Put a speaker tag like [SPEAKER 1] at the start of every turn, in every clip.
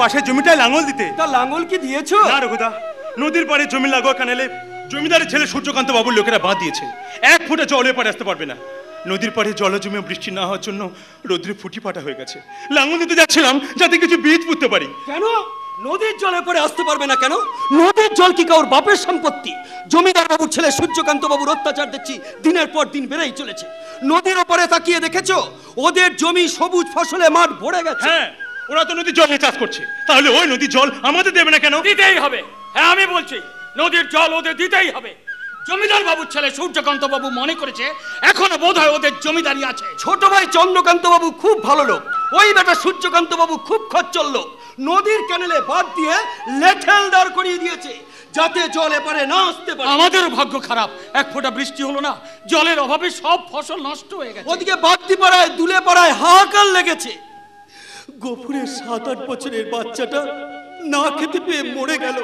[SPEAKER 1] পাশে জমিটায় লাঙল দিতে।
[SPEAKER 2] তা লাঙল কি দিয়েছ?
[SPEAKER 1] না রঘুদা নদীর পাড়ে জমি লাগোয়া কানালে জমিদারের ছেলে সূর্যকান্ত বাবুর লোকেরা বাঁধ দিয়েছে। এক ফুটে জল পারে আসতে পারবে না। নদীর পাড়ে জল জমে বৃষ্টি না হওয়ার জন্য রোদ্রে ফুটি ফাটা হয়ে গেছে। লাঙল দিতে যাচ্ছিলাম যাতে কিছু বীজ পুঁততে পারি।
[SPEAKER 2] কেন? নদীর জলে পরে আসতে পারবে না কেন? নদীর জল কি কাউর বাপের সম্পত্তি? জমিদার বাবুর ছেলে সূর্যকান্ত বাবুর অত্যাচার দেখছি দিনের পর দিন বেড়েই চলেছে। নদীর ওপরে তাকিয়ে দেখেছ? ওদের জমি সবুজ ফসলে মাঠ ভরে গেছে।
[SPEAKER 1] হ্যাঁ ওরা তো নদীর জলে চাষ করছে। তাহলে ওই নদীর জল আমাদের দেবে না কেন?
[SPEAKER 3] দিতেই হবে। হ্যাঁ আমি বলছি নদীর জল ওদের দিতেই হবে। জমিদার বাবুর ছেলে সূর্যকান্ত বাবু মনে করেছে এখনও বোধ হয় ওদের জমিদারি আছে।
[SPEAKER 2] ছোট ভাই চন্দ্রকান্ত বাবু খুব ভালো লোক। ওই বেটা সূর্যকান্ত বাবু খুব খচ্চর লোক। নদীর ক্যানেলে বাদ দিয়ে লেঠেল দাঁড় করিয়ে দিয়েছে যাতে জল এপারে না আসতে পারে।
[SPEAKER 3] আমাদেরও ভাগ্য খারাপ। এক ফোঁটা বৃষ্টি হলো না জলের অভাবে সব ফসল নষ্ট হয়ে গেছে।
[SPEAKER 2] ওদিকে বাগদি পাড়ায় দুলে পাড়ায় হাহাকার লেগেছে। গফুরের সাত আট বছরের বাচ্চাটা না খেতে পেয়ে মরে গেল।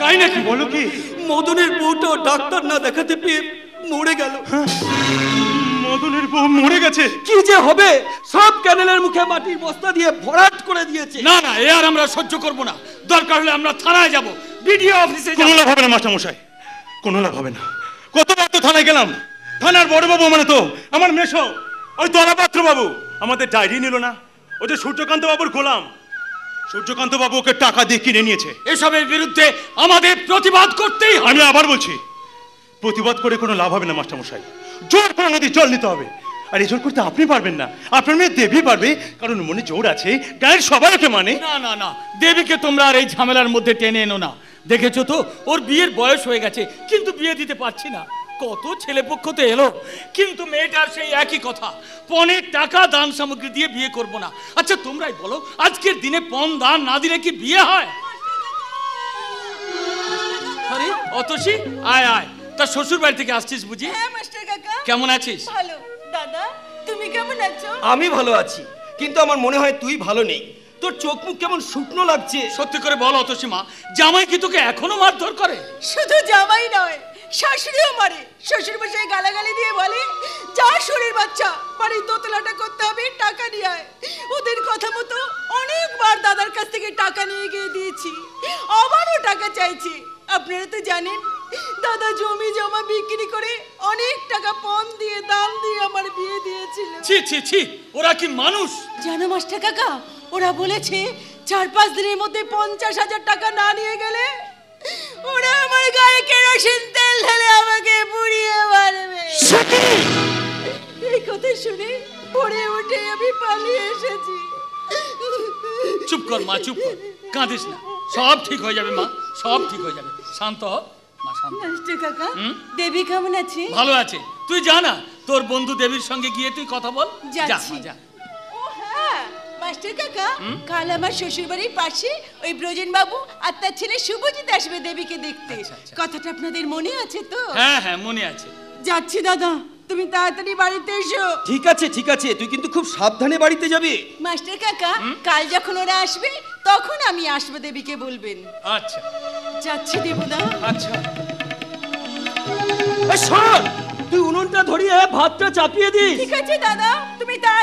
[SPEAKER 1] তাই নাকি? বলো কি?
[SPEAKER 2] মদনের বউটাও ডাক্তার না দেখাতে পেয়ে মরে গেল।
[SPEAKER 1] মদনের বউ মরে গেছে।
[SPEAKER 2] কি যে হবে? সব ক্যানেলের মুখে মাটির বস্তা দিয়ে ভরাট করে দিয়েছে।
[SPEAKER 3] না না এ আর আমরা সহ্য করব না। দরকার হলে আমরা থানায় যাব। বিডিও অফিসে
[SPEAKER 1] কোনো লাভ হবে না মাস্টার মশাই কোনো লাভ হবে না। কতবার তো থানায় গেলাম। থানার বড় বাবু মানে তো আমার মেশো ওই বাবু আমাদের ডায়েরি নিল না। ওই যে সূর্যকান্ত বাবুর গোলাম। সূর্যকান্ত বাবু ওকে টাকা দিয়ে কিনে নিয়েছে।
[SPEAKER 3] এসবের বিরুদ্ধে আমাদের প্রতিবাদ করতেই হবে।
[SPEAKER 1] আমি আবার বলছি প্রতিবাদ করে কোনো লাভ হবে না মাস্টার মশাই জোর করে নদীর জল নিতে হবে। আর এই জোর করতে আপনি পারবেন না। আপনার মেয়ে দেবী পারবে কারণ মনে জোর আছে গায়ের সবাই ওকে মানে।
[SPEAKER 3] না না না দেবীকে তোমরা আর এই ঝামেলার মধ্যে টেনে এনো না। দেখেছ তো ওর বিয়ের বয়স হয়ে গেছে কিন্তু বিয়ে দিতে পারছি না। কত ছেলে পক্ষ তো এলো? কিন্তু মেয়েটার সেই একই কথা পণের টাকা দান সামগ্রী দিয়ে বিয়ে করব না। আচ্ছা তোমরাই বলো আজকের দিনে পণ দান না দিলে কি বিয়ে হয়? আরে অতসী আয় আয়। তা শ্বশুর বাড়ি থেকে আসছিস বুঝি?
[SPEAKER 4] হ্যাঁ মাস্টার কাকা।
[SPEAKER 3] কেমন আছিস?
[SPEAKER 4] ভালো। দাদা তুমি কেমন আছো?
[SPEAKER 2] আমি ভালো আছি কিন্তু আমার মনে হয় তুই ভালো নেই। তোর চোখ মুখ কেমন শুকনো লাগছে?
[SPEAKER 3] সত্যি করে বল অতসী মা জামাই কি তোকে এখনও মারধর করে?
[SPEAKER 4] শুধু জামাই নয় শাশুড়িও মারে। শ্বশুর মশাই গালাগালি দিয়ে বলে যা শরীর বাচ্চা বাড়ির দোতলাটা করতে হবে টাকা নিয়ে আয়। ওদের কথা মতো অনেকবার দাদার কাছ থেকে টাকা নিয়ে গিয়ে দিয়েছি। আবারও টাকা চাইছি। আপনারা তো জানেন দাদা জমি জমা বিক্রি করে অনেক টাকা পণ দিয়ে দাম দিয়ে আমার বিয়ে দিয়েছিল।
[SPEAKER 3] ছি ছি ছি ওরা কি মানুষ?
[SPEAKER 4] জানো মাস্টার কাকা ওরা বলেছে চার পাঁচ দিনের মধ্যে পঞ্চাশ হাজার টাকা না নিয়ে গেলে ওরা আমার গায়ে কেরোসিন তেল ঢেলে আমাকে পুড়িয়ে মারবে? এই কথা শুনে পড়ে উঠে আমি পালিয়ে এসেছি।
[SPEAKER 3] চুপ কর মা চুপ কর। কাঁদিস না। সব ঠিক হয়ে যাবে মা। সব ঠিক হয়ে যাবে। শান্ত হ। মা শান্ত।
[SPEAKER 4] মাস্টার কাকা দেবী কেমন আছে?
[SPEAKER 3] ভালো আছে। তুই যা না তোর বন্ধু দেবীর সঙ্গে গিয়ে তুই কথা বল। যা। মা, যা।
[SPEAKER 4] মাস্টার কাকা কাল আমার শ্বশুর বাড়ির পাশে ওই ব্রজেন বাবু আর তার ছেলে শুভজিৎ আসবে দেবীকে দেখতে।
[SPEAKER 3] আচ্ছা, আচ্ছা।
[SPEAKER 4] কথাটা আপনাদের মনে আছে তো?
[SPEAKER 3] হ্যাঁ হ্যাঁ মনে আছে।
[SPEAKER 4] যাচ্ছি দাদা তুমি তাড়াতাড়ি বাড়িতে এসো।
[SPEAKER 2] ঠিক আছে ঠিক আছে তুই কিন্তু খুব সাবধানে বাড়িতে যাবি।
[SPEAKER 4] মাস্টার কাকা কাল যখন ওরা আসবে তখন আমি আসব দেবীকে বলবেন।
[SPEAKER 3] আচ্ছা।
[SPEAKER 4] যাচ্ছি দেবদা
[SPEAKER 3] আচ্ছা।
[SPEAKER 2] শোন তুই উনুনটা ধরিয়ে ভাতটা চাপিয়ে দিস।
[SPEAKER 4] ঠিক আছে দাদা তুমি তাড়াতাড়ি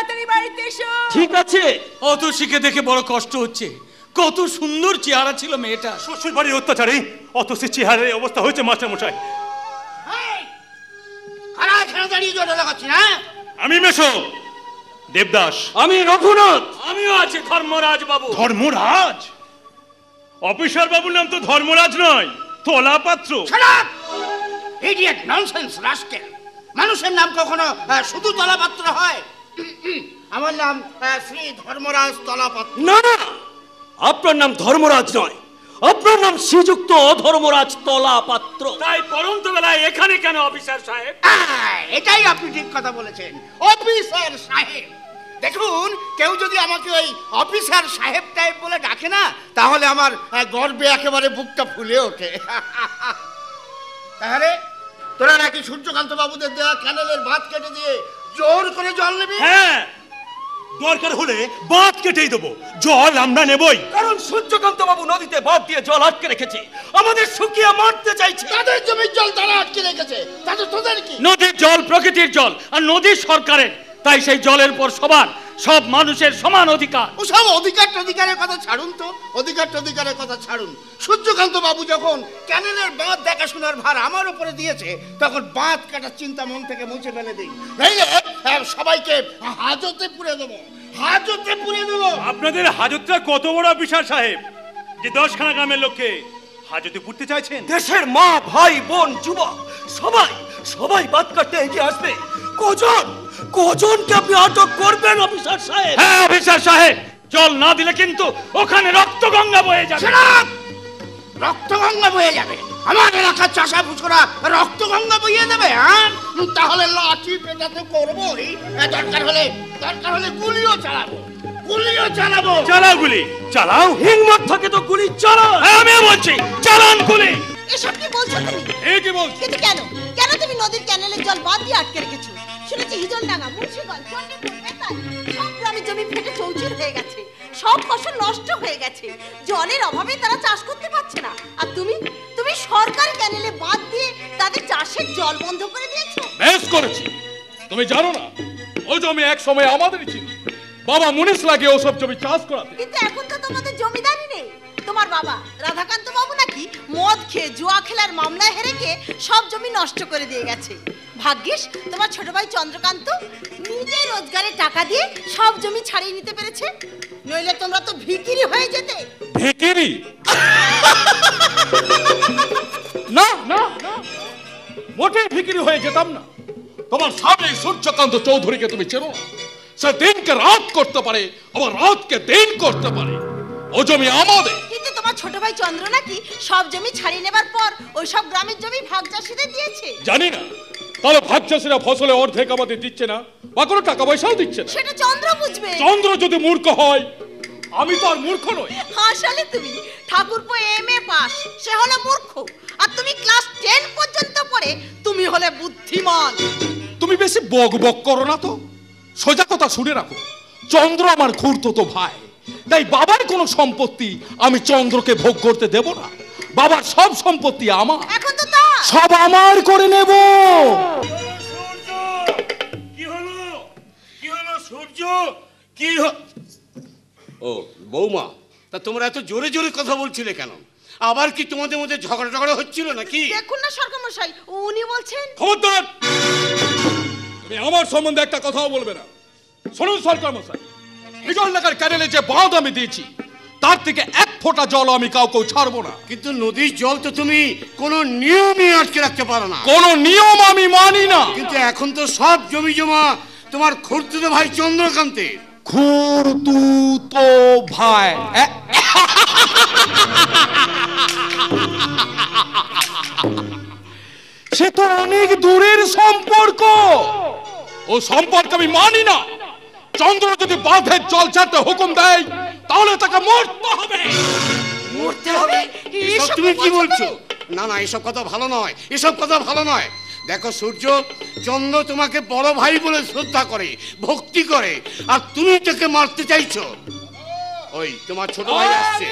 [SPEAKER 2] ঠিক আছে।
[SPEAKER 3] অত শিখে দেখে বড় কষ্ট হচ্ছে। কত সুন্দর চেহারা ছিল মেয়েটা।
[SPEAKER 1] শ্বশুর বাড়ির অত্যাচারে। অত সে চেহারের অবস্থা হয়েছে মাস্টার মশাই
[SPEAKER 5] কারা এখানে দাঁড়িয়ে হ্যাঁ?
[SPEAKER 1] আমি মেশো দেবদাস।
[SPEAKER 2] আমি রঘুনাথ।
[SPEAKER 3] আমিও আছি ধর্মরাজ বাবু
[SPEAKER 1] ধর্মরাজ? অফিসার বাবুর নাম তো ধর্মরাজ নয় তলাপাত্র।
[SPEAKER 5] পাত্র ইডিয়েট ননসেন্স রাস্কেল মানুষের নাম কখনো শুধু তলাপাত্র হয়। আমার নাম শ্রী ধর্মরাজ তলাপাত্র
[SPEAKER 2] না না আপনার নাম ধর্মরাজ নয়। আপনার নাম শ্রীযুক্ত অধর্মরাজ তলা পাত্র
[SPEAKER 3] তাই পরন্ত বেলায় এখানে কেন অফিসার সাহেব?
[SPEAKER 5] এটাই আপনি ঠিক কথা বলেছেন। অফিসার সাহেব। দেখুন কেউ যদি আমাকে ওই অফিসার সাহেব টাইপ বলে ডাকে না তাহলে আমার গর্বে একেবারে বুকটা ফুলে ওঠে। তাহলে তোরা নাকি সূর্যকান্ত বাবুদের দেওয়া ক্যানেলের ভাত কেটে দিয়ে জোর করে জল নেবে?
[SPEAKER 1] হ্যাঁ দরকার হলে বাঁধ কেটেই দেবো। জল আমরা নেবই।
[SPEAKER 2] কারণ সূর্যকান্ত বাবু নদীতে বাঁধ দিয়ে জল আটকে রেখেছে। আমাদের শুকিয়ে মারতে চাইছে।
[SPEAKER 5] তাদের জমির জল তারা আটকে রেখেছে। তাদের তোদের কি?
[SPEAKER 3] নদীর জল প্রকৃতির জল আর নদী সরকারের। তাই সেই জলের পর সবার সব মানুষের সমান অধিকার।
[SPEAKER 5] ওসব অধিকার অধিকারের কথা ছাড়ুন তো অধিকার অধিকারের কথা ছাড়ুন। সূর্যকান্ত বাবু যখন ক্যানেলের বাঁধ দেখাশোনার ভার আমার উপরে দিয়েছে তখন বাঁধ কাটার চিন্তা মন থেকে মুছে ফেলে দিই হ্যাঁ, সবাইকে হাজতে পুরে দেবো হাজতে পুরে দেবো।
[SPEAKER 1] আপনাদের হাজতটা কত বড় বিশাল সাহেব যে দশখানা গ্রামের লোককে হাজতে পুড়তে চাইছেন?
[SPEAKER 2] দেশের মা ভাই বোন যুবক সবাই সবাই বাদ কাটতে এগিয়ে আসবে। কজন? কজনকে আপনি আটক করবেন অফিসার সাহেব?
[SPEAKER 3] হ্যাঁ অফিসার সাহেব। জল না দিলে কিন্তু ওখানে রক্ত গঙ্গা বয়ে যাবে।
[SPEAKER 5] রক্তগঙ্গা বয়ে যাবে। আমার এলাকার চাষা ভুষরা রক্তগঙ্গা বইয়ে দেবে হ্যাঁ? তাহলে লাঠি পেটাতে করবোই। দরকার হলে দরকার হলে গুলিও চালাবো। গুলিও চালাবো।
[SPEAKER 1] চালাও গুলি। চালাও।
[SPEAKER 2] হিংমত থাকে তো গুলি চালা
[SPEAKER 3] হ্যাঁ আমিও বলছি চালান গুলি।
[SPEAKER 6] এসব কি বলছো তুমি?
[SPEAKER 1] ঠিকই বলছি?
[SPEAKER 6] কিন্তু কেন? কেন তুমি নদীর ক্যানেলের জল বাদ দিয়ে আটকে রেখেছো? শুনেছি হিজলডাঙ্গা মুন্সিগঞ্জ চণ্ডীপুর বেতাল সব গ্রামের জমি ফেটে চৌচির হয়ে গেছে। সব ফসল নষ্ট হয়ে গেছে। জলের অভাবে তারা চাষ করতে পারছে না। আর তুমি? তুমি সরকারি ক্যানেলে বাদ দিয়ে তাদের চাষের জল বন্ধ করে দিয়েছ?
[SPEAKER 7] বেশ করেছি। তুমি জানো না ও জমি এক সময় আমাদেরই ছিল। বাবা মুনিশ লাগে ওসব জমি চাষ করাতে।
[SPEAKER 6] কিন্তু এখন তো তোমাদের জমিদারি নেই। তোমার বাবা রাধাকান্ত বাবু নাকি মদ খেয়ে জুয়া খেলার মামলায় হেরে গিয়ে সব জমি নষ্ট করে দিয়ে গেছে। ভাগ্যিস তোমার ছোট ভাই চন্দ্রকান্ত নিজে রোজগারের টাকা দিয়ে সব জমি ছাড়িয়ে নিতে পেরেছে। নইলে তোমরা তো ভিকিরি হয়ে যেতে।
[SPEAKER 7] ভিকিরি? না না। মোটেই ভিকিরি হয়ে যেতাম না। তোমার স্বামী সূর্যকান্ত চৌধুরীকে তুমি চেনো না? সে দিনকে রাত করতে পারে আবার রাতকে দিন করতে পারে। ও জমি আমাদের।
[SPEAKER 6] কিন্তু তোমার ছোট ভাই চন্দ্র নাকি সব জমি ছাড়িয়ে নেবার পর ওই সব গ্রামের জমি ভাগ চাষিদের দিয়েছে?
[SPEAKER 7] জানি না। তাহলে ভাগ চাষিরা ফসলে অর্ধেক আমাদের দিচ্ছে না বা কোনো টাকা পয়সাও দিচ্ছে না।
[SPEAKER 6] সেটা চন্দ্র বুঝবে।
[SPEAKER 7] চন্দ্র যদি মূর্খ হয় আমি তো আর মূর্খ নই।
[SPEAKER 6] হাসালে তুমি ঠাকুরপো এম এ পাস সে হলো মূর্খ। আর তুমি ক্লাস টেন পর্যন্ত পড়ে তুমি হলে বুদ্ধিমান।
[SPEAKER 7] তুমি বেশি বক বক করো না তো। সোজা কথা শুনে রাখো। চন্দ্র আমার খুঁড়তো ভাই। তাই বাবার কোনো সম্পত্তি আমি চন্দ্রকে ভোগ করতে দেব না। বাবার সব সম্পত্তি আমার।
[SPEAKER 6] এখন তো তা
[SPEAKER 7] সব আমার করে নেব।
[SPEAKER 1] কি হলো? কি হলো সূর্য? কি হ-
[SPEAKER 5] ও বৌমা তা তোমরা এত জোরে জোরে কথা বলছিলে কেন? আবার কি তোমাদের মধ্যে ঝগড়া ঝগড়া হচ্ছিল নাকি?
[SPEAKER 6] দেখুন না সরকার মশাই উনি বলছেন
[SPEAKER 7] খবরদার! তুমি আমার সম্বন্ধে একটা কথাও বলবে না। শুনুন সরকার মশাই লেখার ক্যানেলে যে বাঁধ আমি দিয়েছি তার থেকে এক ফোঁটা জল আমি কাউকেও ছাড়বো না।
[SPEAKER 5] কিন্তু নদীর জল তো তুমি কোনো নিয়মই আটকে রাখতে পারো না।
[SPEAKER 7] কোনো নিয়ম আমি মানি না।
[SPEAKER 5] কিন্তু এখন তো সব জমি জমা তোমার খুঁড়তুতো ভাই চন্দ্রকান্তের
[SPEAKER 7] খুঁড়তু ভাই? সে তো অনেক দূরের সম্পর্ক। ও সম্পর্ক আমি মানি না। চন্দ্র যদি বাঁধের জল ছাড়তে হুকুম দেয় তাহলে তাকে মরতে হবে।
[SPEAKER 6] মরতে হবে?
[SPEAKER 5] তুমি কি বলছো না না এসব কথা ভালো নয়। এসব কথা ভালো নয়। দেখো সূর্য চন্দ্র তোমাকে বড় ভাই বলে শ্রদ্ধা করে ভক্তি করে আর তুমি তাকে মারতে চাইছো। ওই তোমার ছোট ভাই আসছে।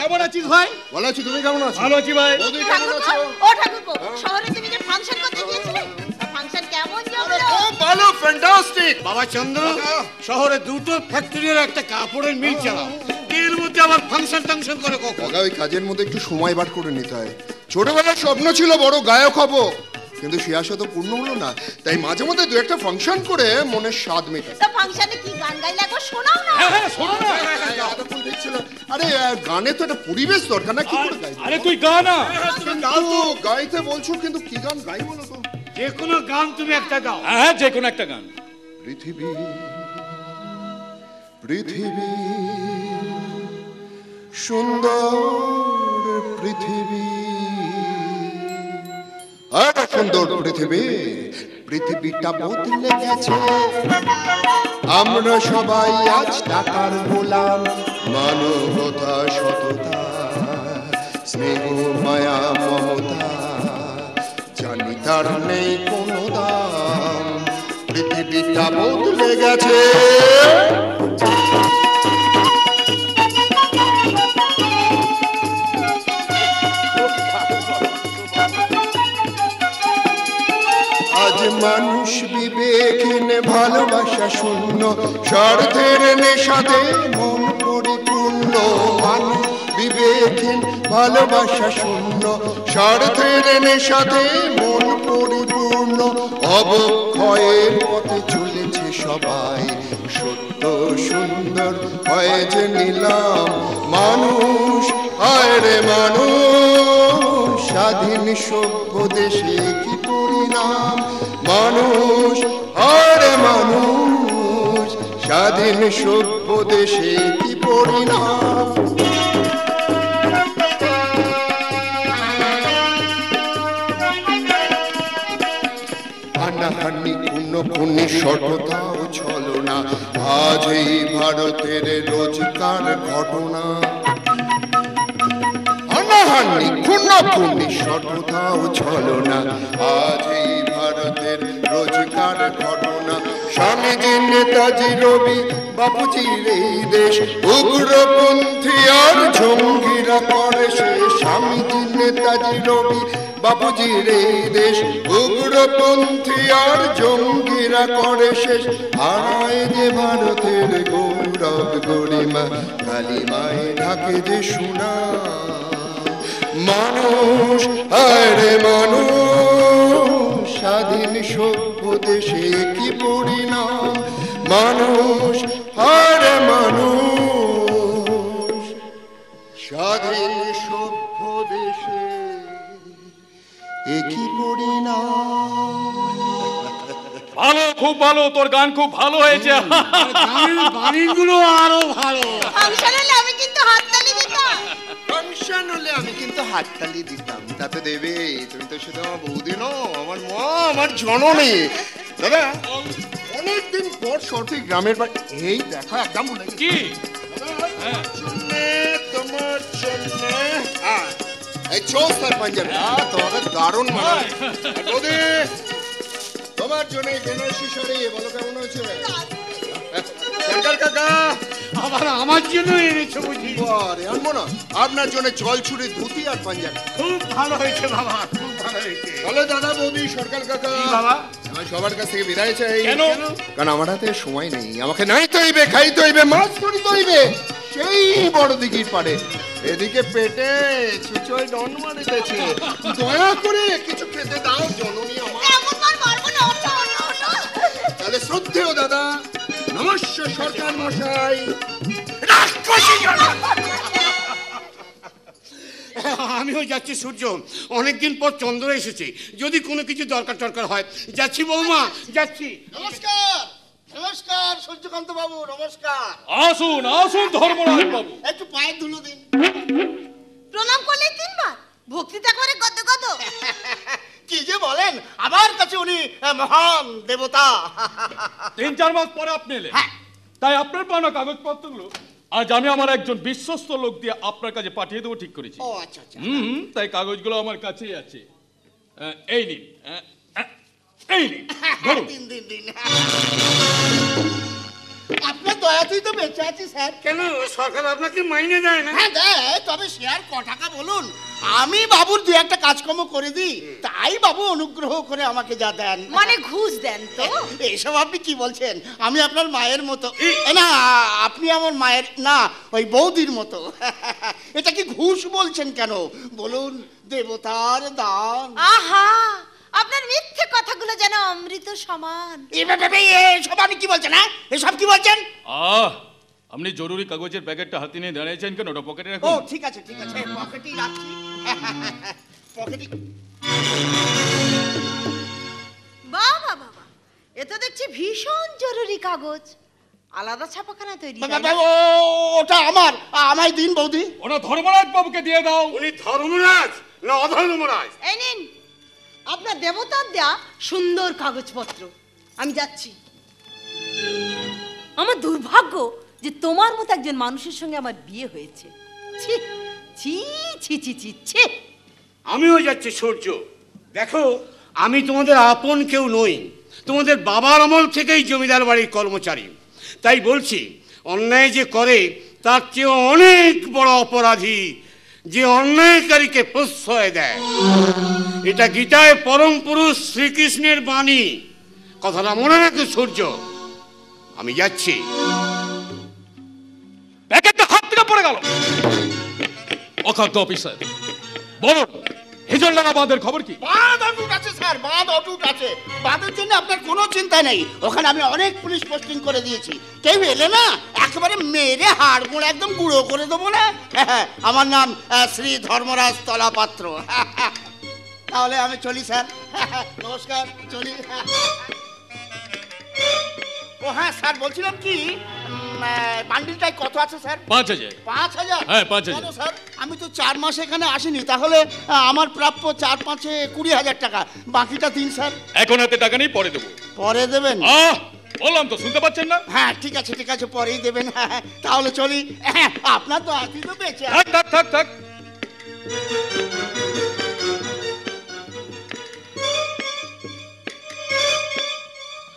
[SPEAKER 7] কেমন আছিস ভাই?
[SPEAKER 8] ভালো আছি তুমি কেমন আছো?
[SPEAKER 7] ভালো আছি ভাই।
[SPEAKER 8] বৌদি কেমন আছো?
[SPEAKER 6] ও ঠাকুরপো শহরে তুমি যে ফাংশন করতে গিয়েছিলে? ফাংশন কেমন যাবে
[SPEAKER 8] খুব ভালো ফ্যান্টাস্টিক
[SPEAKER 5] বাবা চন্দ্র শহরে দুটো ফ্যাক্টরির একটা কাপড়ের মিল চালাও। এর মধ্যে আবার ফাংশন টাংশন করে কখন?
[SPEAKER 8] ওই কাজের মধ্যে একটু সময় বার করে নিতে হয়। ছোটবেলার স্বপ্ন ছিল বড় গায়ক হব। কিন্তু সে আশা তো পূর্ণ হলো না। তাই মাঝে মধ্যে দু একটা ফাংশন করে মনের স্বাদ মেটাই।
[SPEAKER 6] তা ফাংশনে কি গান গাইলে একবার শোনাও না?
[SPEAKER 7] হ্যাঁ হ্যাঁ শোনো না।
[SPEAKER 8] এতক্ষণ দেখছিলাম আরে আহ, গানে তো একটা পরিবেশ দরকার না কি করে গাইবো?
[SPEAKER 7] আরে তুই গা না।
[SPEAKER 8] কিন্তু গাইতে বলছো কিন্তু কি গান গাই বলো তো?
[SPEAKER 5] যে কোনো গান তুমি একটা গাও।
[SPEAKER 7] হ্যাঁ যে কোনো একটা গান।
[SPEAKER 8] পৃথিবী পৃথিবী সুন্দর পৃথিবী। আর সুন্দর পৃথিবী, পৃথিবীটা বদলে গেছে। আমরা সবাই আজ টাকার গোলাম, মানবতা, সততা, স্নেহ, মায়া, মমতা। তার নেই কোনো দাম, পৃথিবীটা বদলে গেছে। মানুষ বিবেকহীন ভালোবাসা শূন্য, স্বার্থের নেশাতে মন পরিপূর্ণ। মানুষ বিবেকহীন ভালোবাসা শূন্য, স্বার্থের নেশাতে মন পরিপূর্ণ। অবক্ষয়ের পথে চলেছে সবাই, সত্য সুন্দর হয়েছে নিলাম। মানুষ, হায় রে মানুষ। স্বাধীন সভ্য দেশে কি পরিণাম? মানুষ আর মানুষ, স্বাধীন সভ্য দেশে কি পরিণাম? হানাহানি কোন কোন সততাও ছলো আজ এই ভারতের রোজকার ঘটনা। হানাহানি কোন কোন সততাও ছলো না আজ এই ভারতের রোজকার ঘটনা। স্বামীজি, নেতাজি, রবি, বাপুজির এই দেশ। উগ্রপন্থী আর জঙ্গিরা করে সে। স্বামীজি, নেতাজি, রবি, বাপুজির এই দেশ। উগ্রপন্থী আর জঙ্গিরা করে শেষ হারায় যে ভারতের গৌরব গরিমা কালিমায় ঢাকে যে সোনা মানুষ আরে মানুষ স্বাধীন সভ্য দেশে কি পরিণাম? মানুষ আরে মানুষ স্বাধীন সভ্য দেশে একই পরিণাম?
[SPEAKER 3] ভালো খুব ভালো তোর গান খুব ভালো হয়েছে।
[SPEAKER 5] বাণীগুলো আরও ভালো।
[SPEAKER 6] ফাংশন আমি কিন্তু দিতাম
[SPEAKER 8] ফাংশন হলে আমি কিন্তু হাততালি দিতাম। তাতে দেবে তুমি তো শুধু আমার বৌদি নও আমার মা আমার জননী। দাদা অনেকদিন পর সঠিক গ্রামের বাড়ি এই দেখো একদম ভুলে
[SPEAKER 3] কি?
[SPEAKER 8] তোমার জন্যে এই চোখ তার পাঞ্জাবি। তোমাকে দারুণ মানে তোমার জন্য এই বেনারসি শাড়ি বলো কেমন হয়েছে? কাকা
[SPEAKER 5] আবার আমার জন্য এনেছো বুঝি
[SPEAKER 8] আরে আনব না। আপনার জন্য জল ছুড়ে ধুতি আর পাঞ্জাবি।
[SPEAKER 5] খুব ভালো হয়েছে বাবা খুব ভালো হয়েছে।
[SPEAKER 8] বলো দাদা বৌদি সরকার কাকা।
[SPEAKER 5] বাবা?
[SPEAKER 8] আমি সবার কাছ থেকে বিদায় চাই।
[SPEAKER 3] কেন?
[SPEAKER 8] কারণ আমার হাতে সময় নেই। আমাকে নাই তো হইবে খাই তো হইবে মাছ ধরি তো হইবে সেই বড় দিঘির পারে এদিকে পেটে চুচোয় ডন মারিতেছে। দয়া করে কিছু খেতে দাও জননী আমার। তাহলে শ্রদ্ধেয় দাদা। নমস্য সরকার মশাই।
[SPEAKER 5] আমিও যাচ্ছি সূর্য। অনেকদিন পর চন্দ্র এসেছে। যদি কোনো কিছু দরকার টরকার হয় যাচ্ছি বৌমা যাচ্ছি।
[SPEAKER 8] নমস্কার নমস্কার সূর্যকান্ত বাবু নমস্কার।
[SPEAKER 3] আসুন আসুন ধর্মরাজ বাবু।
[SPEAKER 8] একটু পায়ে ধুলো দিন।
[SPEAKER 6] প্রণাম করলে তিনবার? ভক্তিটা করে কত কত
[SPEAKER 5] কি যে বলেন আমার কাছে উনি মহান দেবতা।
[SPEAKER 3] তিন চার মাস পরে আপনি এলেন। তাই আপনার পাওনা কাগজপত্রগুলো আজ আমি আমার একজন বিশ্বস্ত লোক দিয়ে আপনার কাছে পাঠিয়ে দেবো ঠিক করেছি।
[SPEAKER 5] ও আচ্ছা আচ্ছা।
[SPEAKER 3] হুম হুম, তাই কাগজগুলো আমার কাছেই আছে। এই নিন এই নিন
[SPEAKER 5] দিন দিন দিন। আপনার দয়াতেই তো বেঁচে আছি স্যার। কেন? সরকার আপনাকে মাইনে দেয় না? হ্যাঁ দেয় তবে শেয়ার ক টাকা বলুন? আমি বাবুর দু একটা কাজকর্ম করে দিই তাই বাবু অনুগ্রহ করে আমাকে যা দেন।
[SPEAKER 6] মানে ঘুষ দেন তো?
[SPEAKER 5] এইসব আপনি কি বলছেন? আমি আপনার মায়ের মতো। না আপনি আমার মায়ের না ওই বৌদির মতো। এটা কি ঘুষ বলছেন কেন? বলুন দেবতার দান।
[SPEAKER 6] আহা! আপনার মিথ্যে কথাগুলো যেন অমৃত সমান।
[SPEAKER 5] এসব আপনি কি বলছেন হ্যাঁ? এসব কি বলছেন?
[SPEAKER 3] আহ আপনি জরুরি কাগজের প্যাকেটটা হাতে নিয়ে দাঁড়িয়েছেন কেন? ওটা পকেটে রাখুন।
[SPEAKER 5] ও ঠিক আছে ঠিক আছে পকেটেই রাখছি। পকেটে
[SPEAKER 6] বাবা বাবা এ তো দেখছি ভীষণ জরুরি কাগজ। আলাদা ছাপাখানা তৈরি?
[SPEAKER 5] ওটা আমার আমায় দিন বৌদি।
[SPEAKER 3] ওটা ধর্মরাজ বাবুকে দিয়ে দাও।
[SPEAKER 5] উনি ধর্মরাজ না অধর্মরাজ।
[SPEAKER 6] এই নিন। আপনার দেবতার দেয়া সুন্দর কাগজপত্র। আমি যাচ্ছি। আমার দুর্ভাগ্য যে তোমার মতো একজন মানুষের সঙ্গে আমার বিয়ে হয়েছে। ছি ছি ছি ছি ছি
[SPEAKER 5] আমিও যাচ্ছি, সূর্য। দেখো, আমি তোমাদের আপন কেউ নই। তোমাদের বাবার আমল থেকেই জমিদার বাড়ির কর্মচারী। তাই বলছি, অন্যায় যে করে, তার চেয়ে অনেক বড় অপরাধী যে অন্যায়কারীকে প্রশ্রয় দেয়। এটা গীতায় পরম পুরুষ শ্রীকৃষ্ণের বাণী। কথাটা মনে রাখে সূর্য। আমি যাচ্ছি।
[SPEAKER 7] পড়ে গেল। অখাদ্য অফিসার, বলুন। হিজলডাঙ্গা বাঁধের খবর কি?
[SPEAKER 5] বাঁধ অটুট আছে, স্যার, বাঁধ অটুট আছে। বাঁধের জন্য আপনার কোনো চিন্তা নেই। ওখানে আমি অনেক পুলিশ পোস্টিং করে দিয়েছি। কেউ এলে না, একেবারে মেরে হাড় গুঁড়ো একদম গুঁড়ো করে দেবো না? আমার নাম শ্রী ধর্মরাজ তলাপাত্র। তাহলে আমি চলি, স্যার। নমস্কার, চলি। ও হ্যাঁ স্যার, বলছিলাম কি উম, কত আছে স্যার?
[SPEAKER 7] পাঁচ হাজার।
[SPEAKER 5] পাঁচ হাজার?
[SPEAKER 7] হ্যাঁ, পাঁচ হাজার।
[SPEAKER 5] স্যার? আমি তো চার মাস এখানে আসিনি। তাহলে আমার প্রাপ্য চার পাঁচে কুড়ি হাজার টাকা। বাকিটা দিন স্যার।
[SPEAKER 7] এখন হাতে টাকা নেই পরে দেবো।
[SPEAKER 5] পরে দেবেন?
[SPEAKER 7] আহ বললাম তো শুনতে পাচ্ছেন না?
[SPEAKER 5] হ্যাঁ ঠিক আছে ঠিক আছে পরেই দেবেন। হ্যাঁ তাহলে চলি। হ্যাঁ, আপনার তো হাতি তো বেঁচে আছে।
[SPEAKER 7] থাক থাক থাক থাক।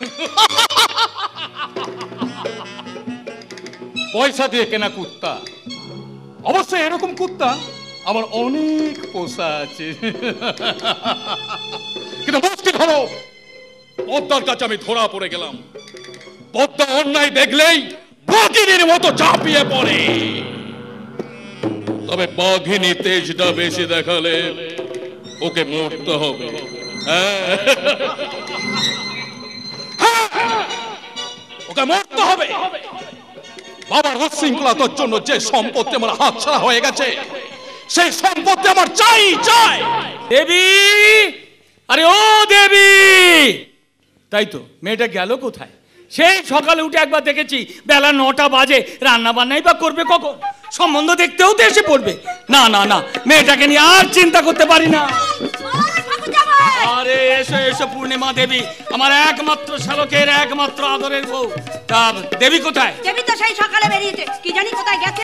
[SPEAKER 7] পয়সা দিয়ে কেনা কুত্তা। অবশ্যই এরকম কুত্তা। আমার অনেক পোষা আছে। কিন্তু মুশকিল হলো পদ্মার কাছে আমি ধরা পড়ে গেলাম। পদ্মা অন্যায় দেখলেই বাঘিনীর মতো চাপিয়ে পড়ে। তবে বাঘিনী তেজটা বেশি দেখালে ওকে মরতে হবে। হ্যাঁ। হ্যাঁ। ওকে মরতে হবে। বাবার উচ্ছৃঙ্খলতার জন্য যে সম্পত্তি আমার হাতছাড়া হয়ে গেছে, সেই সম্পত্তি আমার চাই চাই।
[SPEAKER 3] দেবী! আরে ও দেবী! তাই তো, মেয়েটা গেল কোথায়? সেই সকালে উঠে একবার দেখেছি বেলা নটা বাজে রান্না বান্নাই বা করবে কখন? সম্বন্ধ দেখতেও তো এসে পড়বে। না না না, মেয়েটাকে নিয়ে আর চিন্তা করতে পারি না। আরে এসো এসো পূর্ণিমা দেবী। আমার একমাত্র শালকের একমাত্র আদরের বউ। তা দেবী কোথায়?
[SPEAKER 9] দেবী তো সেই সকালে বেরিয়েছে। কি জানি কোথায় গেছে।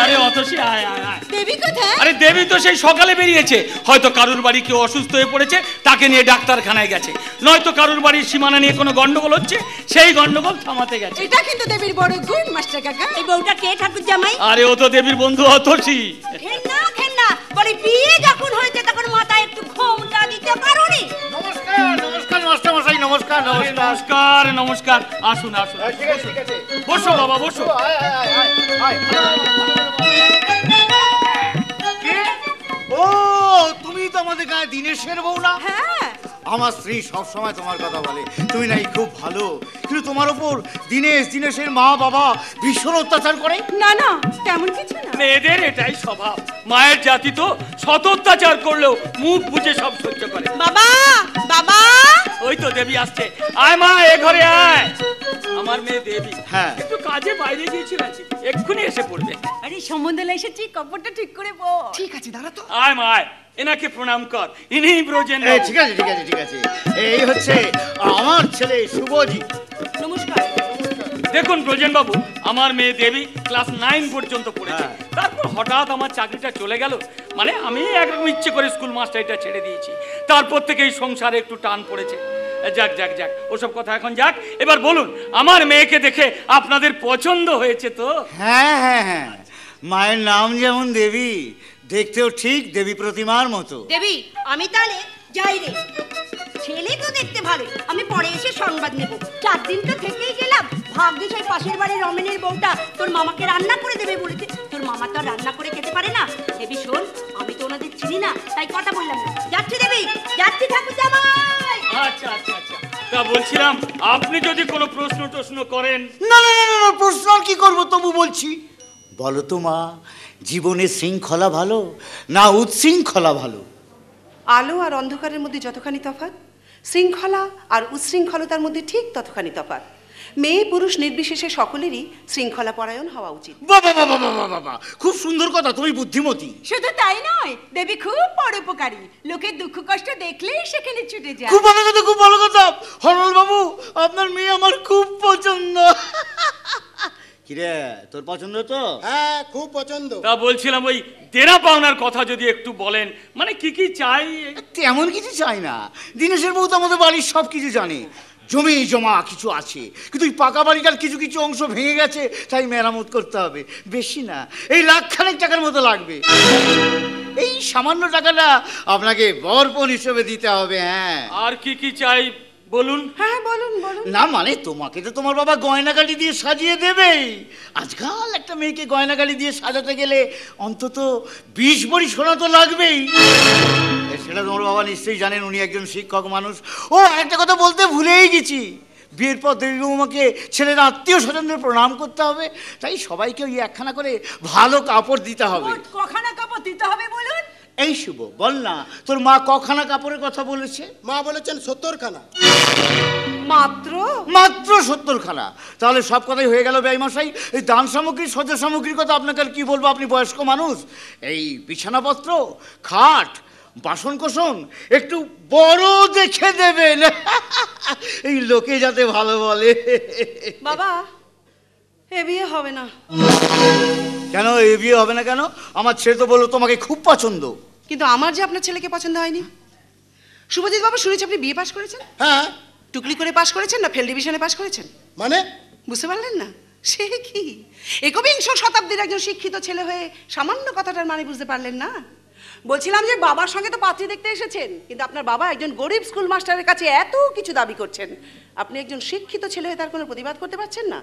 [SPEAKER 3] আরে অতসী আয় আয় আয়।
[SPEAKER 6] দেবী কোথায়?
[SPEAKER 3] আরে দেবী তো সেই সকালে বেরিয়েছে। হয়তো কারুর বাড়ি কেউ অসুস্থ হয়ে পড়েছে তাকে নিয়ে ডাক্তারখানায় গেছে। নয়তো কারুর বাড়ির সীমানা নিয়ে কোনো গন্ডগোল হচ্ছে সেই গন্ডগোল থামাতে গেছে।
[SPEAKER 6] এটা কিন্তু দেবীর বড় গুণ মাস্টার কাকা।
[SPEAKER 9] এই বউটা কে ঠাকুর জামাই?
[SPEAKER 3] আরে ও তো দেবীর বন্ধু অতসী।
[SPEAKER 9] ঘেন্না ঘেন্না বলে বিয়ে যখন হয়েছে তখন মাথায় একটু ঘুমটা দিতে পারোনি?
[SPEAKER 5] নমস্কার নমস্কার মশাই নমস্কার
[SPEAKER 3] নমস্কার নমস্কার। আসুন আসুন।
[SPEAKER 5] ঠিক আছে ঠিক আছে।
[SPEAKER 3] বসো বাবা বসো।
[SPEAKER 5] আয়, আয়, আয়, আয়, আয়। ও তুমি তো আমাদের গায়ে দিনেশের বউ না?
[SPEAKER 9] হ্যাঁ।
[SPEAKER 5] আমার স্ত্রী সব সময় তোমার কথা বলে। তুমি নাই খুব ভালো। কিন্তু তোমার ওপর দিনেশ দিনেশের মা বাবা ভীষণ অত্যাচার করে।
[SPEAKER 9] না না তেমন কিছু না।
[SPEAKER 3] মেয়েদের এটাই স্বভাব। মায়ের জাতি তো শত অত্যাচার করলেও মুখ বুঝে সব সহ্য করে।
[SPEAKER 6] বাবা বাবা!
[SPEAKER 3] ওই তো দেবী আসছে। আয় মা এ ঘরে আয়। আমার মেয়ে দেবী।
[SPEAKER 5] হ্যাঁ।
[SPEAKER 3] একটু কাজে বাইরে গিয়েছিল আছি এক্ষুনি এসে পড়বে।
[SPEAKER 9] আরে সম্বন্ধে এসেছি কাপড়টা ঠিক করে বল।
[SPEAKER 5] ঠিক আছে দাঁড়া তো।
[SPEAKER 3] আয় মা আয়। এনাকে প্রণাম কর। ইনি ব্রজেন
[SPEAKER 5] এই, ঠিক আছে ঠিক আছে ঠিক আছে। এই হচ্ছে আমার ছেলে শুভজিৎ।
[SPEAKER 9] নমস্কার।
[SPEAKER 3] দেখুন ব্রজেন বাবু আমার মেয়ে দেবী ক্লাস নাইন পর্যন্ত পড়েছে।
[SPEAKER 5] হ্যাঁ।
[SPEAKER 3] তারপর হঠাৎ আমার চাকরিটা চলে গেল। মানে আমি একরকম ইচ্ছে করে স্কুল মাস্টারিটা ছেড়ে দিয়েছি। তারপর থেকে এই সংসারে একটু টান পড়েছে। যাক যাক যাক ওসব কথা এখন যাক। এবার বলুন আমার মেয়েকে দেখে আপনাদের পছন্দ হয়েছে তো?
[SPEAKER 10] হ্যাঁ হ্যাঁ হ্যাঁ। মায়ের নাম যেমন দেবী দেখতেও ঠিক দেবী প্রতিমার মতো।
[SPEAKER 9] দেবী আমি তাহলে যাই রে। ছেলে তো দেখতে ভালো আমি পরে এসে সংবাদ নেব। চার দিন তো থেকেই গেলাম ভাগ্যিস ওই পাশের বাড়ির রমেনের বউটা তোর মামাকে রান্না করে দেবে বলেছে। তোর মামা তো রান্না করে খেতে পারে না। দেবী শোন আমি তো ওনাদের চিনি না তাই কথা বললাম না। যাচ্ছি দেবী যাচ্ছি ঠাকুর জামাই।
[SPEAKER 3] আচ্ছা আচ্ছা আচ্ছা। তা বলছিলাম আপনি যদি কোনো প্রশ্ন টশ্ন করেন।
[SPEAKER 10] না না না না, না প্রশ্ন আর কি করব তবু বলছি। বলো তো মা জীবনে শৃঙ্খলা ভালো না উচ্ছৃঙ্খলা ভালো?
[SPEAKER 11] আলো আর অন্ধকারের মধ্যে যতখানি তফাৎ শৃঙ্খলা আর উচ্ছৃঙ্খলতার মধ্যে ঠিক ততখানি তফাৎ। মেয়ে পুরুষ নির্বিশেষে সকলেরই শৃঙ্খলা পরায়ণ হওয়া উচিত।
[SPEAKER 5] বাবা বাবা বাবা বাবা খুব সুন্দর কথা তুমি বুদ্ধিমতী।
[SPEAKER 9] শুধু তাই নয় দেবী খুব পরোপকারী লোকের দুঃখ কষ্ট দেখলেই সেখানে ছুটে যায়।
[SPEAKER 10] খুব ভালো কথা খুব ভালো কথা। হরল বাবু আপনার মেয়ে আমার খুব পছন্দ। কিরে তোর পছন্দ তো?
[SPEAKER 8] হ্যাঁ খুব পছন্দ।
[SPEAKER 3] তা বলছিলাম ওই দেনা পাওনার কথা যদি একটু বলেন মানে কি কি চাই?
[SPEAKER 10] তেমন কিছু চাই না। দিনেশের বউ তো আমাদের বাড়ির সব কিছু জানে। জমি জমা কিছু আছে কিন্তু এই পাকা বাড়িটার কিছু কিছু অংশ ভেঙে গেছে তাই মেরামত করতে হবে। বেশি না এই লাখ খানেক টাকার মতো লাগবে। এই সামান্য টাকাটা আপনাকে বরপণ হিসেবে দিতে হবে হ্যাঁ।
[SPEAKER 3] আর কি কি চাই? বলুন।
[SPEAKER 11] হ্যাঁ বলুন বলুন।
[SPEAKER 10] না মানে তোমাকে তো তোমার বাবা গয়নাগাড়ি দিয়ে সাজিয়ে দেবেই আজকাল একটা মেয়েকে গয়নাগাড়ি দিয়ে সাজাতে গেলে অন্তত বিশ বড়ি সোনা তো লাগবেই। সেটা তোমার বাবা নিশ্চয়ই জানেন উনি একজন শিক্ষক মানুষ। ও একটা কথা বলতে ভুলেই গেছি। বিয়ের পর দেবী বৌমাকে ছেলের আত্মীয় স্বজনদের প্রণাম করতে হবে। তাই সবাইকে ওই একখানা করে ভালো কাপড় দিতে হবে।
[SPEAKER 9] কখানা কাপড় দিতে হবে বলুন?
[SPEAKER 10] এই শুভ বল না তোর মা কখানা কাপড়ের কথা বলেছে?
[SPEAKER 8] মা বলেছেন সত্তর খানা
[SPEAKER 11] মাত্র?
[SPEAKER 10] মাত্র সত্তর খানা তাহলে সব কথাই হয়ে গেল ব্যয়মশাই এই দান সামগ্রী সজ্জ সামগ্রীর কথা আপনাকে আর কি বলব? আপনি বয়স্ক মানুষ। এই বিছানাপত্র খাট বাসন কোসন একটু বড় দেখে দেবেন। এই লোকে যাতে ভালো বলে।
[SPEAKER 11] বাবা এ বিয়ে হবে না।
[SPEAKER 10] কেন এ বিয়ে হবে না কেন? আমার ছেলে তো বলল তোমাকে খুব পছন্দ।
[SPEAKER 11] কিন্তু আমার যে আপনার ছেলেকে পছন্দ হয়নি? শুভজিৎ বাবু শুনেছি আপনি বিয়ে পাশ করেছেন।
[SPEAKER 8] হ্যাঁ।
[SPEAKER 11] টুকলি করে পাশ করেছেন না ফেল ডিভিশনে পাশ করেছেন?
[SPEAKER 8] মানে?
[SPEAKER 11] বুঝতে পারলেন না? সে কি? একবিংশ শতাব্দীর একজন শিক্ষিত ছেলে হয়ে সামান্য কথাটার মানে বুঝতে পারলেন না? বলছিলাম যে বাবার সঙ্গে তো পাত্রী দেখতে এসেছেন কিন্তু আপনার বাবা একজন গরিব স্কুল মাস্টারের কাছে এত কিছু দাবি করছেন। আপনি একজন শিক্ষিত ছেলে হয়ে তার কোনো প্রতিবাদ করতে পারছেন না?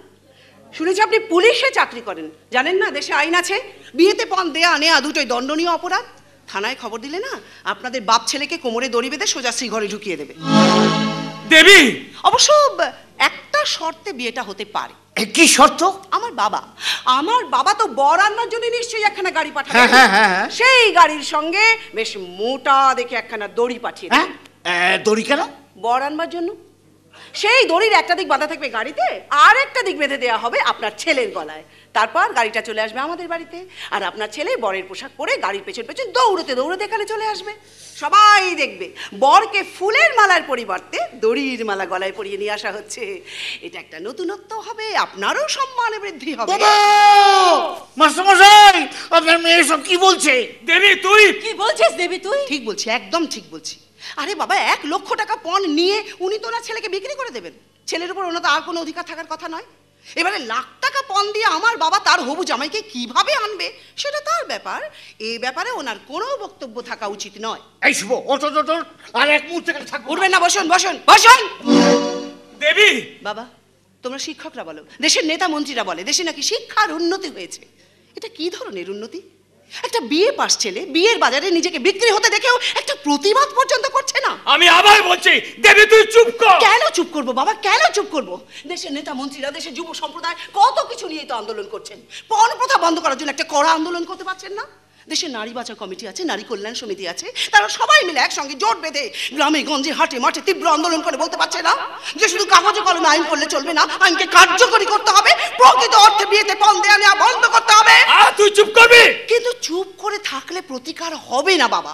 [SPEAKER 11] শুনেছি আপনি পুলিশে চাকরি করেন। জানেন না দেশে আইন আছে। বিয়েতে পণ দেয়া নেয়া দুটোই দণ্ডনীয় অপরাধ। থানায় খবর দিলে না আপনাদের বাপ ছেলেকে কোমরে দড়ি বেঁধে সোজা ঘরে ঢুকিয়ে দেবে।
[SPEAKER 3] দেবী!
[SPEAKER 11] অবশ্য একটা শর্তে বিয়েটা হতে পারে।
[SPEAKER 10] কি শর্ত?
[SPEAKER 11] আমার বাবা। আমার বাবা তো বর আনার জন্য নিশ্চয়ই একখানা গাড়ি পাঠাবে।
[SPEAKER 10] হ্যাঁ, হ্যাঁ, হ্যাঁ।
[SPEAKER 11] সেই গাড়ির সঙ্গে বেশ মোটা দেখে একখানা দড়ি পাঠিয়ে
[SPEAKER 10] হ্যাঁ? দড়ি কেন?
[SPEAKER 11] বর আনবার জন্য। সেই দড়ির একটা দিক বাঁধা থাকবে গাড়িতে আর একটা দিক বেঁধে দেওয়া হবে আপনার ছেলের গলায়। তারপর গাড়িটা চলে আসবে আমাদের বাড়িতে আর আপনার ছেলে বরের পোশাক পরে গাড়ির পেছন পেছন দৌড়তে দৌড়তে এখানে চলে আসবে। সবাই দেখবে বরকে ফুলের মালার পরিবর্তে দড়ির মালা গলায় পরিয়ে নিয়ে আসা হচ্ছে। এটা একটা নতুনত্ব হবে আপনারও সম্মানে বৃদ্ধি হবে।
[SPEAKER 10] মাস্টারমশাই আপনার মেয়ে সব কি বলছে?
[SPEAKER 3] দেবী তুই!
[SPEAKER 9] কি বলছিস দেবী তুই?
[SPEAKER 11] ঠিক বলছি একদম ঠিক বলছি। আরে বাবা এক লক্ষ টাকা পণ নিয়ে উনি তো ওনার ছেলেকে বিক্রি করে দেবেন। ছেলের উপর ওনার তো আর কোনো অধিকার থাকার কথা নয়। এবারে লাখ টাকা পণ দিয়ে আমার বাবা তার হবু জামাইকে কীভাবে আনবে সেটা তার ব্যাপার। এ ব্যাপারে ওনার কোনো বক্তব্য থাকা উচিত নয়।
[SPEAKER 10] এই শুভ ওটো আর এক মুহূর্তে থাকব
[SPEAKER 11] উঠবেন না বসুন বসুন বসুন।
[SPEAKER 3] দেবী!
[SPEAKER 11] বাবা তোমরা শিক্ষকরা বলো দেশের নেতা মন্ত্রীরা বলে দেশে নাকি শিক্ষার উন্নতি হয়েছে। এটা কি ধরনের উন্নতি? একটা বিয়ে পাস ছেলে বিয়ের বাজারে নিজেকে বিক্রি হতে দেখেও একটা প্রতিবাদ পর্যন্ত করছে না।
[SPEAKER 3] আমি আবার বলছি দেবী তুই চুপ কর।
[SPEAKER 11] কেন চুপ করব বাবা? কেন চুপ করব? দেশের নেতা মন্ত্রীরা দেশের যুব সম্প্রদায় কত কিছু নিয়ে তো আন্দোলন করছেন? পণ প্রথা বন্ধ করার জন্য একটা কড়া আন্দোলন করতে পারছেন না? দেশের নারী বাঁচা কমিটি আছে নারী কল্যাণ সমিতি আছে তারা সবাই মিলে একসঙ্গে জোট বেঁধে গ্রামে গঞ্জে হাটে মাঠে তীব্র আন্দোলন করে বলতে পারছে না। যে শুধু কাগজে কলমে আইন করলে চলবে না আইনকে কার্যকরী করতে হবে প্রকৃত অর্থে বিয়েতে পণ দেয়া নেওয়া বন্ধ করতে হবে।
[SPEAKER 3] তুই চুপ করবি?
[SPEAKER 11] কিন্তু চুপ করে থাকলে প্রতিকার হবে না বাবা।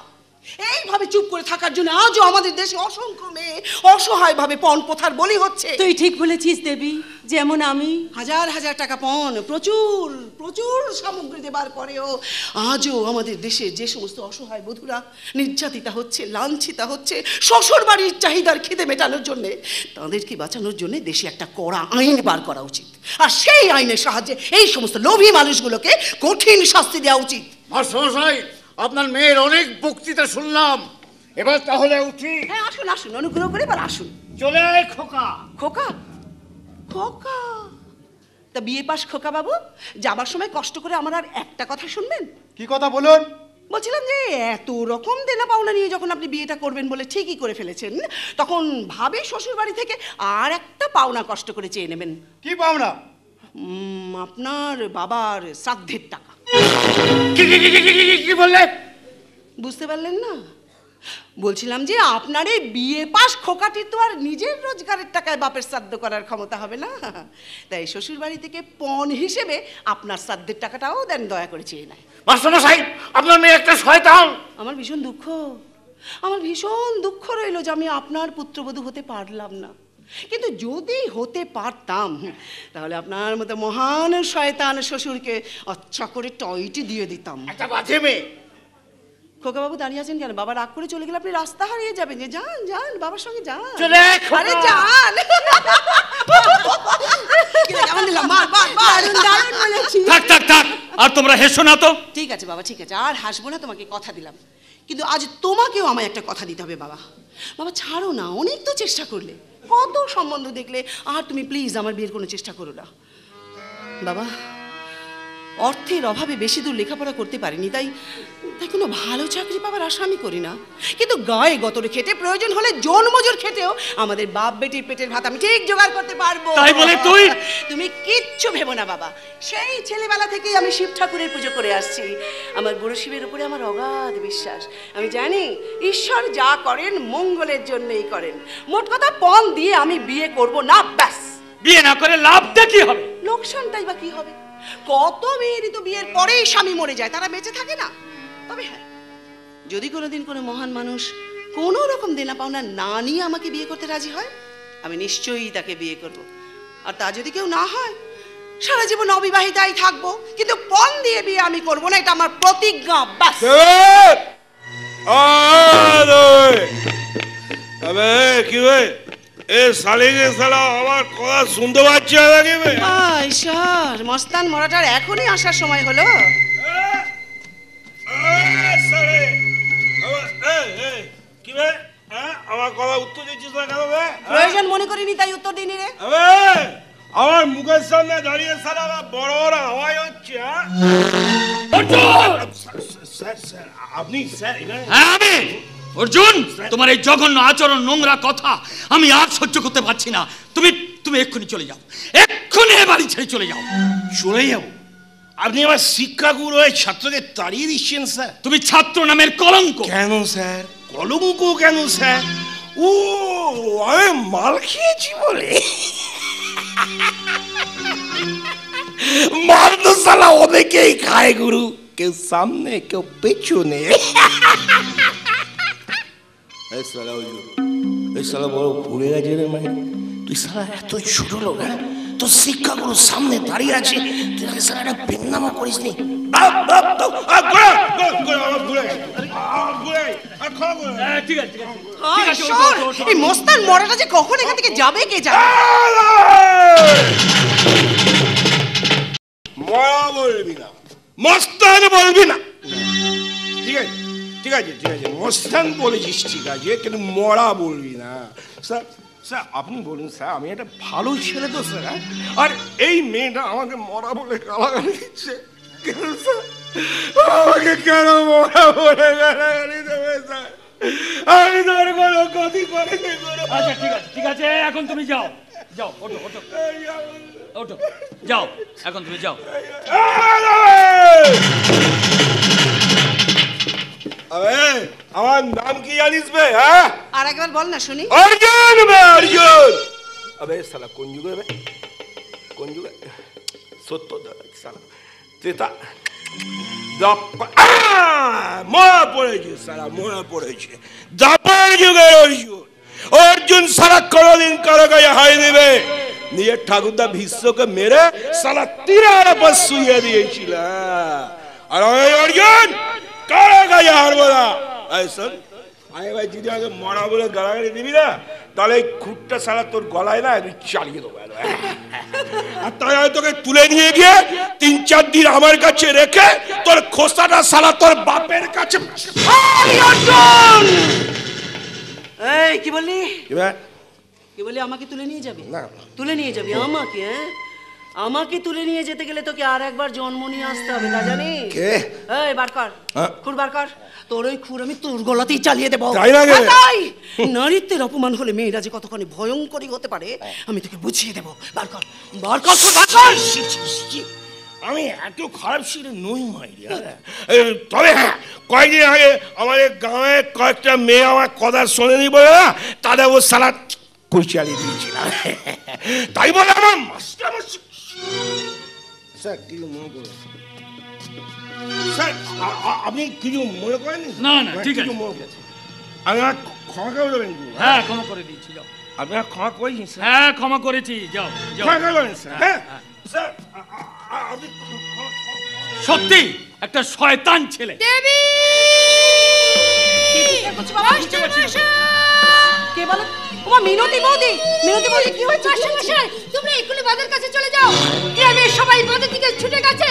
[SPEAKER 11] এইভাবে চুপ করে থাকার জন্য আজও আমাদের দেশে অসংখ্য মেয়ে অসহায়ভাবে পণ প্রথার বলি হচ্ছে।
[SPEAKER 9] তুই ঠিক বলেছিস দেবী যেমন আমি।
[SPEAKER 11] হাজার হাজার টাকা পণ প্রচুর প্রচুর সামগ্রী দেবার পরেও আজও আমাদের দেশে যে সমস্ত অসহায় বধূরা নির্যাতিতা হচ্ছে লাঞ্ছিতা হচ্ছে শ্বশুর বাড়ির চাহিদার খিদে মেটানোর জন্যে তাদেরকে বাঁচানোর জন্য দেশে একটা কড়া আইন বার করা উচিত। আর সেই আইনের সাহায্যে এই সমস্ত লোভী মানুষগুলোকে কঠিন শাস্তি দেওয়া উচিত।
[SPEAKER 10] আপনার মেয়ের অনেক বক্তৃতা শুনলাম। এবার তাহলে উঠি।
[SPEAKER 11] হ্যাঁ আসুন আসুন অনুগ্রহ করে এবার আসুন।
[SPEAKER 10] চলে আয় খোকা।
[SPEAKER 11] খোকা? খোকা? তা বিয়ে পাস খোকা বাবু যাবার সময় কষ্ট করে আমার আর একটা কথা শুনবেন?
[SPEAKER 8] কি কথা বলুন?
[SPEAKER 11] বলছিলাম যে এত রকম দেনা পাওনা নিয়ে যখন আপনি বিয়েটা করবেন বলে ঠিকই করে ফেলেছেন তখন ভাবে শ্বশুর বাড়ি থেকে আর একটা পাওনা কষ্ট করে চেয়ে নেবেন।
[SPEAKER 8] কি পাওনা?
[SPEAKER 11] আপনার বাবার শ্রাদ্ধের টাকা।
[SPEAKER 10] কি বললে?
[SPEAKER 11] বুঝতে পারলেন না? বলছিলাম যে আপনার এই বিয়ে পাস খোকাটির তো আর নিজের রোজগারের টাকায় বাপের শ্রাদ্ধ করার ক্ষমতা হবে না। তাই শ্বশুর বাড়ি থেকে পণ হিসেবে আপনার শ্রাদ্ধের টাকাটাও দেন দয়া করে চেয়ে নেয়।
[SPEAKER 10] মাস্টারমশাই আপনার মেয়ে একটা শয়তান।
[SPEAKER 11] আমার ভীষণ দুঃখ। আমার ভীষণ দুঃখ রইল যে আমি আপনার পুত্রবধূ হতে পারলাম না। কিন্তু যদি হতে পারতাম তাহলে আপনার মতো মহান শয়তান শ্বশুরকে আচ্ছা করে টয়টি দিয়ে দিতাম।
[SPEAKER 10] একটা বাজে মেয়ে।
[SPEAKER 11] খোকাবাবু দাঁড়িয়ে আছেন কেন? বাবা রাগ করে চলে গেলে আপনি রাস্তা হারিয়ে যাবেন। যে যান যান বাবার সঙ্গে যান।
[SPEAKER 10] চলে
[SPEAKER 11] আরে যান।
[SPEAKER 3] থাক থাক থাক। আর তোমরা হেসো না তো।
[SPEAKER 11] ঠিক আছে বাবা ঠিক আছে। আর হাসবো না তোমাকে কথা দিলাম। কিন্তু আজ তোমাকেও আমায় একটা কথা দিতে হবে বাবা। বাবা ছাড়ো না অনেক তো চেষ্টা করলে। কত সম্বন্ধ দেখলে? আর তুমি প্লিজ আমার বিয়ের কোনো চেষ্টা করো না। বাবা, অর্থের অভাবে বেশি দূর লেখাপড়া করতে পারিনি, তাই তাই কোনো ভালো চাকরি পাওয়ার আশা আমি করি না। কিন্তু গায়ে গতরে খেটে প্রয়োজন হলে জন্মজোর খেটেও আমাদের বাপ বেটির পেটের ভাত আমি ঠিক জোগাড় করতে পারব।
[SPEAKER 3] তাই বলে তুই?
[SPEAKER 11] তুমি কিচ্ছু ভেবো না বাবা। সেই ছেলেবেলা থেকেই আমি শিব ঠাকুরের পুজো করে আসছি। আমার বুড়ো শিবের উপরে আমার অগাধ বিশ্বাস। আমি জানি ঈশ্বর যা করেন মঙ্গলের জন্যই করেন। মোট কথা পণ দিয়ে আমি বিয়ে করব না ব্যাস।
[SPEAKER 3] বিয়ে না করে লাভটা কি হবে?
[SPEAKER 11] লোকসানটাই বা কি হবে? কত মেয়েরই তো বিয়ের পরেই স্বামী মরে যায় তারা বেঁচে থাকে না। তবে হ্যাঁ যদি কোনোদিন কোনো মহান মানুষ কোনো রকম দেনা পাওনা না নিয়ে আমাকে বিয়ে করতে রাজি হয় আমি নিশ্চয়ই তাকে বিয়ে করব। আর তা যদি কেউ না হয় সারা জীবন অবিবাহিতাই থাকব কিন্তু পণ দিয়ে বিয়ে আমি করব না এটা আমার প্রতিজ্ঞা ব্যাস।
[SPEAKER 12] अबे কি বে এ শালিকে শালা আমার কথা শুনতে পাচ্ছি নাকি?
[SPEAKER 11] ঈশ্বর মস্তান মরাটার এখনই আসার সময় হলো।
[SPEAKER 12] কি বে হ্যাঁ? আমার কথা উত্তর দিচ্ছিস না কেন বে
[SPEAKER 11] প্রয়োজন মনে করিনি তাই উত্তর দিনি রে।
[SPEAKER 12] আমার মুখের সামনে দাঁড়িয়ে সারা বড় হচ্ছে হ্যাঁ? আপনি স্যার
[SPEAKER 3] হ্যাঁ আমি! অর্জুন তোমার এই জঘন্য আচরণ নোংরা কথা আমি আর সহ্য করতে পারছি না। তুমি তুমি এক্ষুনি চলে যাও। এক্ষুনি এ বাড়ি ছেড়ে চলে যাও।
[SPEAKER 12] চলে যাব? আপনি আমার শিক্ষাগুরু হয়ে ছাত্রকে তাড়িয়ে দিচ্ছেন স্যার।
[SPEAKER 3] তুমি ছাত্র নামের কলঙ্ক।
[SPEAKER 12] কেন স্যার? কলঙ্ক কেন স্যার? ও আমি মাল খেয়েছি বলে। মাল তো সালা অনেকেই খায় গুরু। কেউ সামনে কেউ পেছনে। এই সালা ওই এই সালা বড় ভুলে গেছে রে মাই তুই সালা এত ছোট লোক হ্যাঁ? তোর শিক্ষাগুলো সামনে দাঁড়িয়ে আছে। তুই একটা বেন্নামা করিস নি।
[SPEAKER 3] ঠিক আছে ঠিক আছে।
[SPEAKER 11] আহ, ঈশ্বর, এই মস্তান মরাটা যে কখন এখান থেকে যাবে কে
[SPEAKER 12] মরা বলবি না। মস্তান বলবি না। ঠিক আছে ঠিক আছে ঠিক আছে। মস্তান বলেছিস ঠিক আছে কিন্তু মরা বলবি না। স্যার স্যার আপনি বলুন স্যার আমি একটা ভালো ছেলে তো স্যার হ্যাঁ? আর এই মেয়েটা আমাকে মরা বলে গালাগালি দিচ্ছে। আমাকে কেন মরা বলে গালাগালি দেবে স্যার? আমি তোর কোনো ক্ষতি কোনো
[SPEAKER 3] আচ্ছা ঠিক আছে ঠিক আছে এখন তুমি যাও। যাও ওঠো ওঠো। ওঠো যাও এখন তুমি যাও।
[SPEAKER 12] আবে আমার নাম কি জানিস বে হ্যাঁ?
[SPEAKER 11] আর একবার বল না শুনি।
[SPEAKER 12] অর্জুন বে অর্জুন! আবে সালা কোন যুগে বে? কোন যুগে? সত্য সালা তেতা! মরা পড়েছে সালা মরা পড়েছে। দাপার যুগের অর্জুন। অর্জুন সারা কোনোদিন কারও গায়ে হাই দেবে। নিজের ঠাকুরদা ভীষ্মকে মেরে সালা তীরের উপর শুয়ে দিয়েছিল হ্যাঁ। আর অর্জুন কারও গায়ে হারবো না? শোন আমি ভাই যদি আগে মরা বলে গালাগালি দিবি না তাহলে এই খুঁটটা সারা তোর গলায় না আমি চালিয়ে দেবো আর তাই আমি তোকে তুলে নিয়ে গিয়ে তিন চার দিন আমার কাছে রেখে তোর খোসাটা সালা তোর বাপের কাছে
[SPEAKER 11] এই কি বললি? কি বললি? আমাকে তুলে নিয়ে যাবি?
[SPEAKER 12] না।
[SPEAKER 11] তুলে নিয়ে যাবি আমাকে হ্যাঁ? আমাকে তুলে নিয়ে যেতে গেলে তোকে আর একবার জন্ম নিয়ে আসতে হবে তা জানি
[SPEAKER 12] কে?
[SPEAKER 11] এই বার কর।
[SPEAKER 12] হ্যাঁ?
[SPEAKER 11] খুর বার কর। তোর ওই খুর আমি তোর গলাতেই চালিয়ে দেবো।
[SPEAKER 12] তাই?
[SPEAKER 11] হ্যাঁ, তাই! নারীত্বের অপমান হলে মেয়েরা যে কতখানি ভয়ঙ্করই হতে পারে আমি তোকে বুঝিয়ে দেবো। বার কর বার কর খুর বার কর।
[SPEAKER 12] আমি এত খারাপ ছিল নই মাইরি তবে হ্যাঁ কয়েকদিন আগে আমাদের গ্রামে কয়েকটা মেয়ে আমার কথা শোনেনি বলে না তাদের ও সালা কুচালি দিয়েছিলাম তাই বলে আমার মাস্টার স্যার কিছু মনে স্যার আপনি কিছু মনে করেন?
[SPEAKER 3] না, না, ঠিক আছে,
[SPEAKER 12] আমি আর ক্ষমা করে দেবেন
[SPEAKER 3] হ্যাঁ ক্ষমা করে দিচ্ছি যাও।
[SPEAKER 12] আপনারা ক্ষমা স্যার?
[SPEAKER 3] হ্যাঁ ক্ষমা করেছি যাও যাও।
[SPEAKER 12] ক্ষমা হ্যাঁ স্যার
[SPEAKER 3] সত্যি একটা শয়তান ছেলে।
[SPEAKER 13] দেবী!
[SPEAKER 11] কে বলো? তোমার মিনতি বৌদি মিনতি বৌদি কি হয়েছে?
[SPEAKER 13] মাস্টার মশাই তোমরা এক্ষুনি বাঁধের কাছে চলে যাও। গ্রামের সবাই বাঁধের দিকে ছুটে গেছে?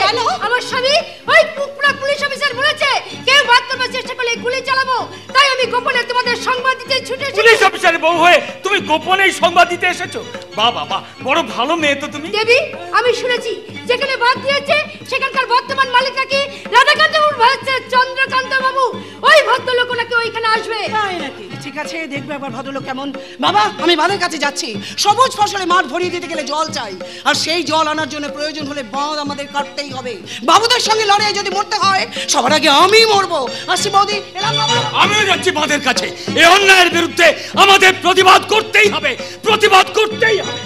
[SPEAKER 13] আমার স্বামী ওই পুকুরা পুলিশ অফিসার বলেছে কেউ বাদ করবার চেষ্টা করলে গুলি চালাবো। তাই আমি গোপনে তোমাদের সংবাদ দিতে ছুটে
[SPEAKER 3] পুলিশ অফিসারের বউ হয়ে তুমি গোপনেই সংবাদ দিতে এসেছ? বাহ বাবা বড় ভালো মেয়ে তো তুমি।
[SPEAKER 13] দেবী আমি শুনেছি যেখানে বাদ দিয়েছে সেখানকার বর্তমান মালিক নাকি রাধাকান্ত হচ্ছে চন্দ্রকান্ত বাবু ওই ভদ্রলোক নাকি ওইখানে আসবে।
[SPEAKER 11] তাই নাকি? ঠিক আছে দেখবে একবার ভদ্রলোক কেমন। বাবা আমি বাঁধের কাছে যাচ্ছি। সবুজ ফসলে মাঠ ভরিয়ে দিতে গেলে জল চাই। আর সেই জল আনার জন্য প্রয়োজন হলে বাঁধ আমাদের কাটতেই হবে। বাবুদের সঙ্গে লড়াই যদি মরতে হয় সবার আগে আমি মরবো। আসছি বৌদি এলাম বাবা।
[SPEAKER 3] আমিও যাচ্ছি বাঁধের কাছে। এই অন্যায়ের বিরুদ্ধে আমাদের প্রতিবাদ করতেই হবে। প্রতিবাদ করতেই হবে।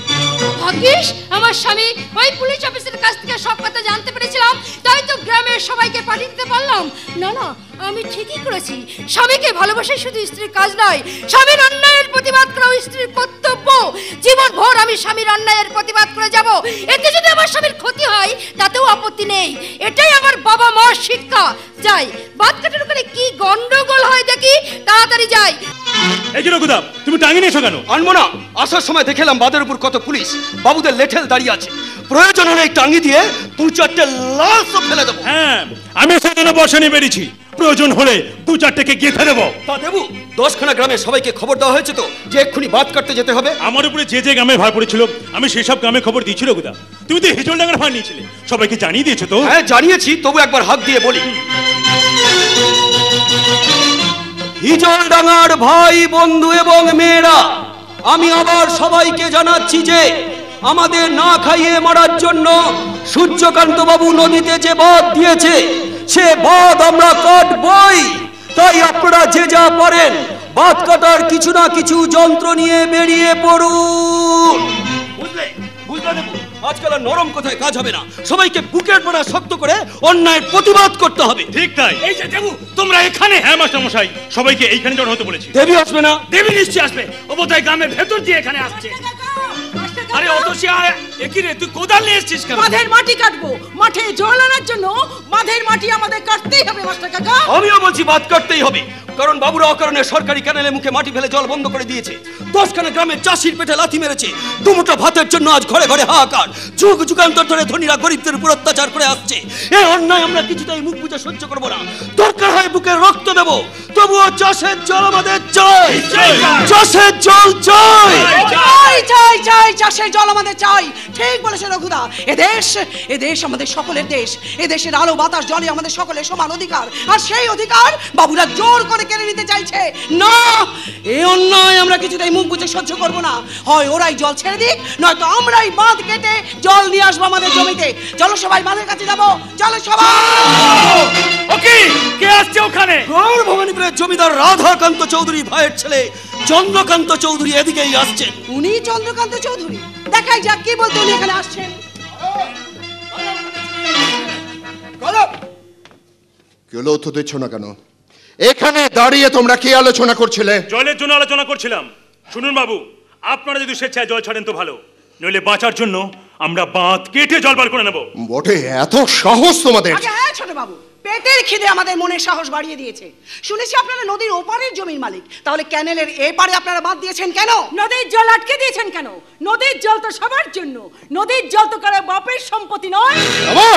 [SPEAKER 13] ভাগ্যিস আমার স্বামী ওই পুলিশ অফিসের কাছ থেকে সব কথা জানতে পেরেছিলাম। তাই তো গ্রামের সবাইকে পাঠিয়ে দিতে পারলাম। না না আমি ঠিকই করেছি। স্বামীকে ভালোবাসা শুধু স্ত্রীর কাজ নয় স্বামীর অন্যায়ের প্রতিবাদ করা স্ত্রীর কর্তব্য। জীবন ভর আমি স্বামীর অন্যায়ের প্রতিবাদ করে যাব। এতে যদি আমার স্বামীর ক্ষতি হয় তাতেও আপত্তি নেই। এটাই আমার বাবা মার শিক্ষা। যাই বাদ কাটার ওখানে কি গন্ডগোল হয় দেখি তাড়াতাড়ি যাই।
[SPEAKER 1] এই যে রঘুদা তুমি টাঙিয়ে নিয়েছো কেন?
[SPEAKER 2] আনব না আসার সময় দেখলাম বাদের উপর কত পুলিশ। বাবুদের লেঠেল দাঁড়িয়ে আছে। প্রয়োজন হলে টাঙ্গি দিয়ে দু চারটে লাশও ফেলে দেবো।
[SPEAKER 1] হ্যাঁ আমি সেজন্য বর্ষা নিয়ে বেরিয়েছি। প্রয়োজন হলে দু চারটেকে গেঁথে দেবো।
[SPEAKER 2] তা দেবু দশখানা গ্রামের সবাইকে খবর দেওয়া হয়েছে তো? যে এক্ষুনি বাদ কাটতে যেতে হবে।
[SPEAKER 1] আমার উপরে যে যে গ্রামে ভার পড়েছিল আমি সেসব গ্রামে খবর দিয়েছি রঘুদা তুমি তো হিজলডাঙ্গার ভার নিয়েছিলে। সবাইকে জানিয়ে দিয়েছ তো?
[SPEAKER 2] হ্যাঁ জানিয়েছি তবু একবার হাত দিয়ে বলি। হিজল ডাঙার ভাই বন্ধু এবং মেয়েরা আমি আবার সবাইকে জানাচ্ছি যে আমাদের না খাইয়ে মারার জন্য সূর্যকান্ত বাবু নদীতে যে বাঁধ দিয়েছে সে বাঁধ আমরা কাটবই। তাই আপনারা যে যা পারেন বাঁধ কাটার কিছু না কিছু যন্ত্র নিয়ে বেরিয়ে পড়ুন। বুঝলে? বুঝলে আজকাল আর নরম কথায় কাজ হবে না। সবাইকে বুকের পড়া শক্ত করে অন্যায়ের প্রতিবাদ করতে হবে।
[SPEAKER 1] ঠিক তাই।
[SPEAKER 3] এই যে দেবু তোমরা এখানে?
[SPEAKER 1] হ্যাঁ মাস্টার মশাই সবাইকে এইখানে জড় হতে বলেছি।
[SPEAKER 2] দেবী আসবে না?
[SPEAKER 3] দেবী নিশ্চয় আসবে। ও বোধহয় গ্রামের ভেতর দিয়ে এখানে আসছে। আরে অত সে আয় একই রে তুই কোদাল নিয়ে এসেছিস কেন?
[SPEAKER 11] বাঁধের মাটি কাটবো। মাঠে জল আনার জন্য বাঁধের মাটি আমাদের কাটতেই হবে মাস্টার কাকা।
[SPEAKER 2] আমিও বলছি বাদ কাটতেই হবে। কারণ বাবুরা অকারণে সরকারি ক্যানেলে মুখে মাটি ফেলে জল বন্ধ করে দিয়েছে। দশখানা গ্রামের চাষির পেটে লাথি মেরেছে। দুমুটা ভাতের জন্য আজ ঘরে ঘরে হাহাকার। যুগ যুগান্তর ধরে ধনীরা গরিবদের উপর অত্যাচার করে আসছে। এই অন্যায় আমরা কিছুতেই মুখ বুঝে সহ্য করব না। দরকার হয় বুকে রক্ত দেব। তবুও চাষের জল আমাদের চাই। চাষের জল চাই।
[SPEAKER 11] চাই চাই চাই চাষের জল আমাদের চাই। ঠিক বলেছে রঘুদা। এ দেশ এ আমাদের সকলের দেশ। এ দেশের আলো বাতাস জলে আমাদের সকলের সমান অধিকার। আর সেই অধিকার বাবুরা জোর করে কেড়ে নিতে চাইছে। না এই অন্যায় আমরা কিছুতেই মুখ বুঝে সহ্য করব না। হয় ওরাই জল ছেড়ে দিক নয়তো আমরাই বাঁধ কেটে জল নিয়ে আসব আমাদের জমিতে। চলো সবাই বাঁধের কাছে যাব। চলো সবাই!
[SPEAKER 3] ওকে কে? আসছে ওখানে?
[SPEAKER 2] গৌর ভবানীপুরের জমিদার রাধাকান্ত চৌধুরী ভাইয়ের ছেলে চন্দ্রকান্ত চৌধুরী এদিকেই আসছেন
[SPEAKER 11] উনি চন্দ্রকান্ত চৌধুরী। দেখাই যাক কি বলতে উনি এখানে আসছেন
[SPEAKER 8] কেউ উত্তর দিচ্ছ না কেন? এখানে দাঁড়িয়ে তোমরা কি আলোচনা করছিলে?
[SPEAKER 1] জলের জন্য আলোচনা করছিলাম। শুনুন বাবু আপনারা যদি স্বেচ্ছায় জল ছাড়েন তো ভালো। নইলে বাঁচার জন্য আমরা বাঁধ কেটে জল বার করে নেব।
[SPEAKER 8] বটে এত সহজ তোমাদের।
[SPEAKER 11] আগে হ্যাঁ ছোট বাবু পেটের খিদে আমাদের মনের সাহস বাড়িয়ে দিয়েছে। শুনেছি আপনারা নদীর ওপারের জমির মালিক। তাহলে ক্যানেলের এপারে আপনারা বাদ দিয়েছেন কেন?
[SPEAKER 4] নদীর জল আটকে দিয়েছেন কেন? নদীর জল তো সবার জন্য। নদীর জল তো কারও বাপের সম্পত্তি নয়।
[SPEAKER 8] বাবা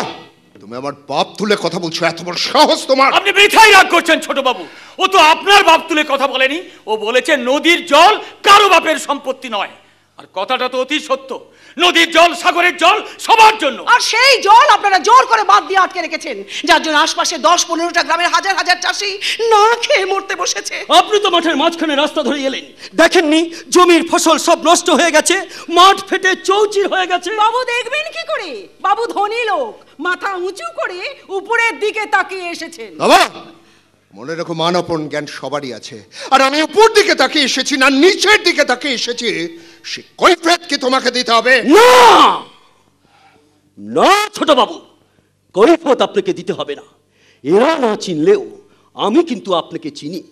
[SPEAKER 8] তুমি আমার বাপ তুলে কথা বলছো, এত বড় সাহস তোমার।
[SPEAKER 3] আপনি বৃথাই রাগ করছেন ছোট বাবু ও তো আপনার বাপ তুলে কথা বলেনি। ও বলেছে, নদীর জল কারও বাপের সম্পত্তি নয়। আর কথাটা তো অতি সত্য। নদীর জল সাগরের জল সবার জন্য।
[SPEAKER 11] আর সেই জল আপনারা জোর করে বাদ দিয়ে আটকে রেখেছেন যার জন্য আশপাশে দশ পনেরোটা গ্রামের হাজার হাজার চাষি না খেয়ে মরতে বসেছে।
[SPEAKER 2] আপনি তো মাঠের মাঝখানে রাস্তা ধরে এলেন। দেখেননি জমির ফসল সব নষ্ট হয়ে গেছে মাঠ ফেটে চৌচির হয়ে গেছে।
[SPEAKER 4] বাবু দেখবেন কি করে? বাবু ধনী লোক মাথা উঁচু করে উপরের দিকে তাকিয়ে এসেছেন।
[SPEAKER 8] বাবা মনে রেখো মানবন জ্ঞান সবারই আছে। আর আমি উপর দিকে তাকিয়ে এসেছি না নিচের দিকে তাকিয়ে এসেছি। সে কৈফিয়ত কি তোমাকে দিতে হবে?
[SPEAKER 2] না! না ছোট বাবু কৈফত আপনাকে দিতে হবে না। এরা না চিনলেও আমি কিন্তু আপনাকে চিনি।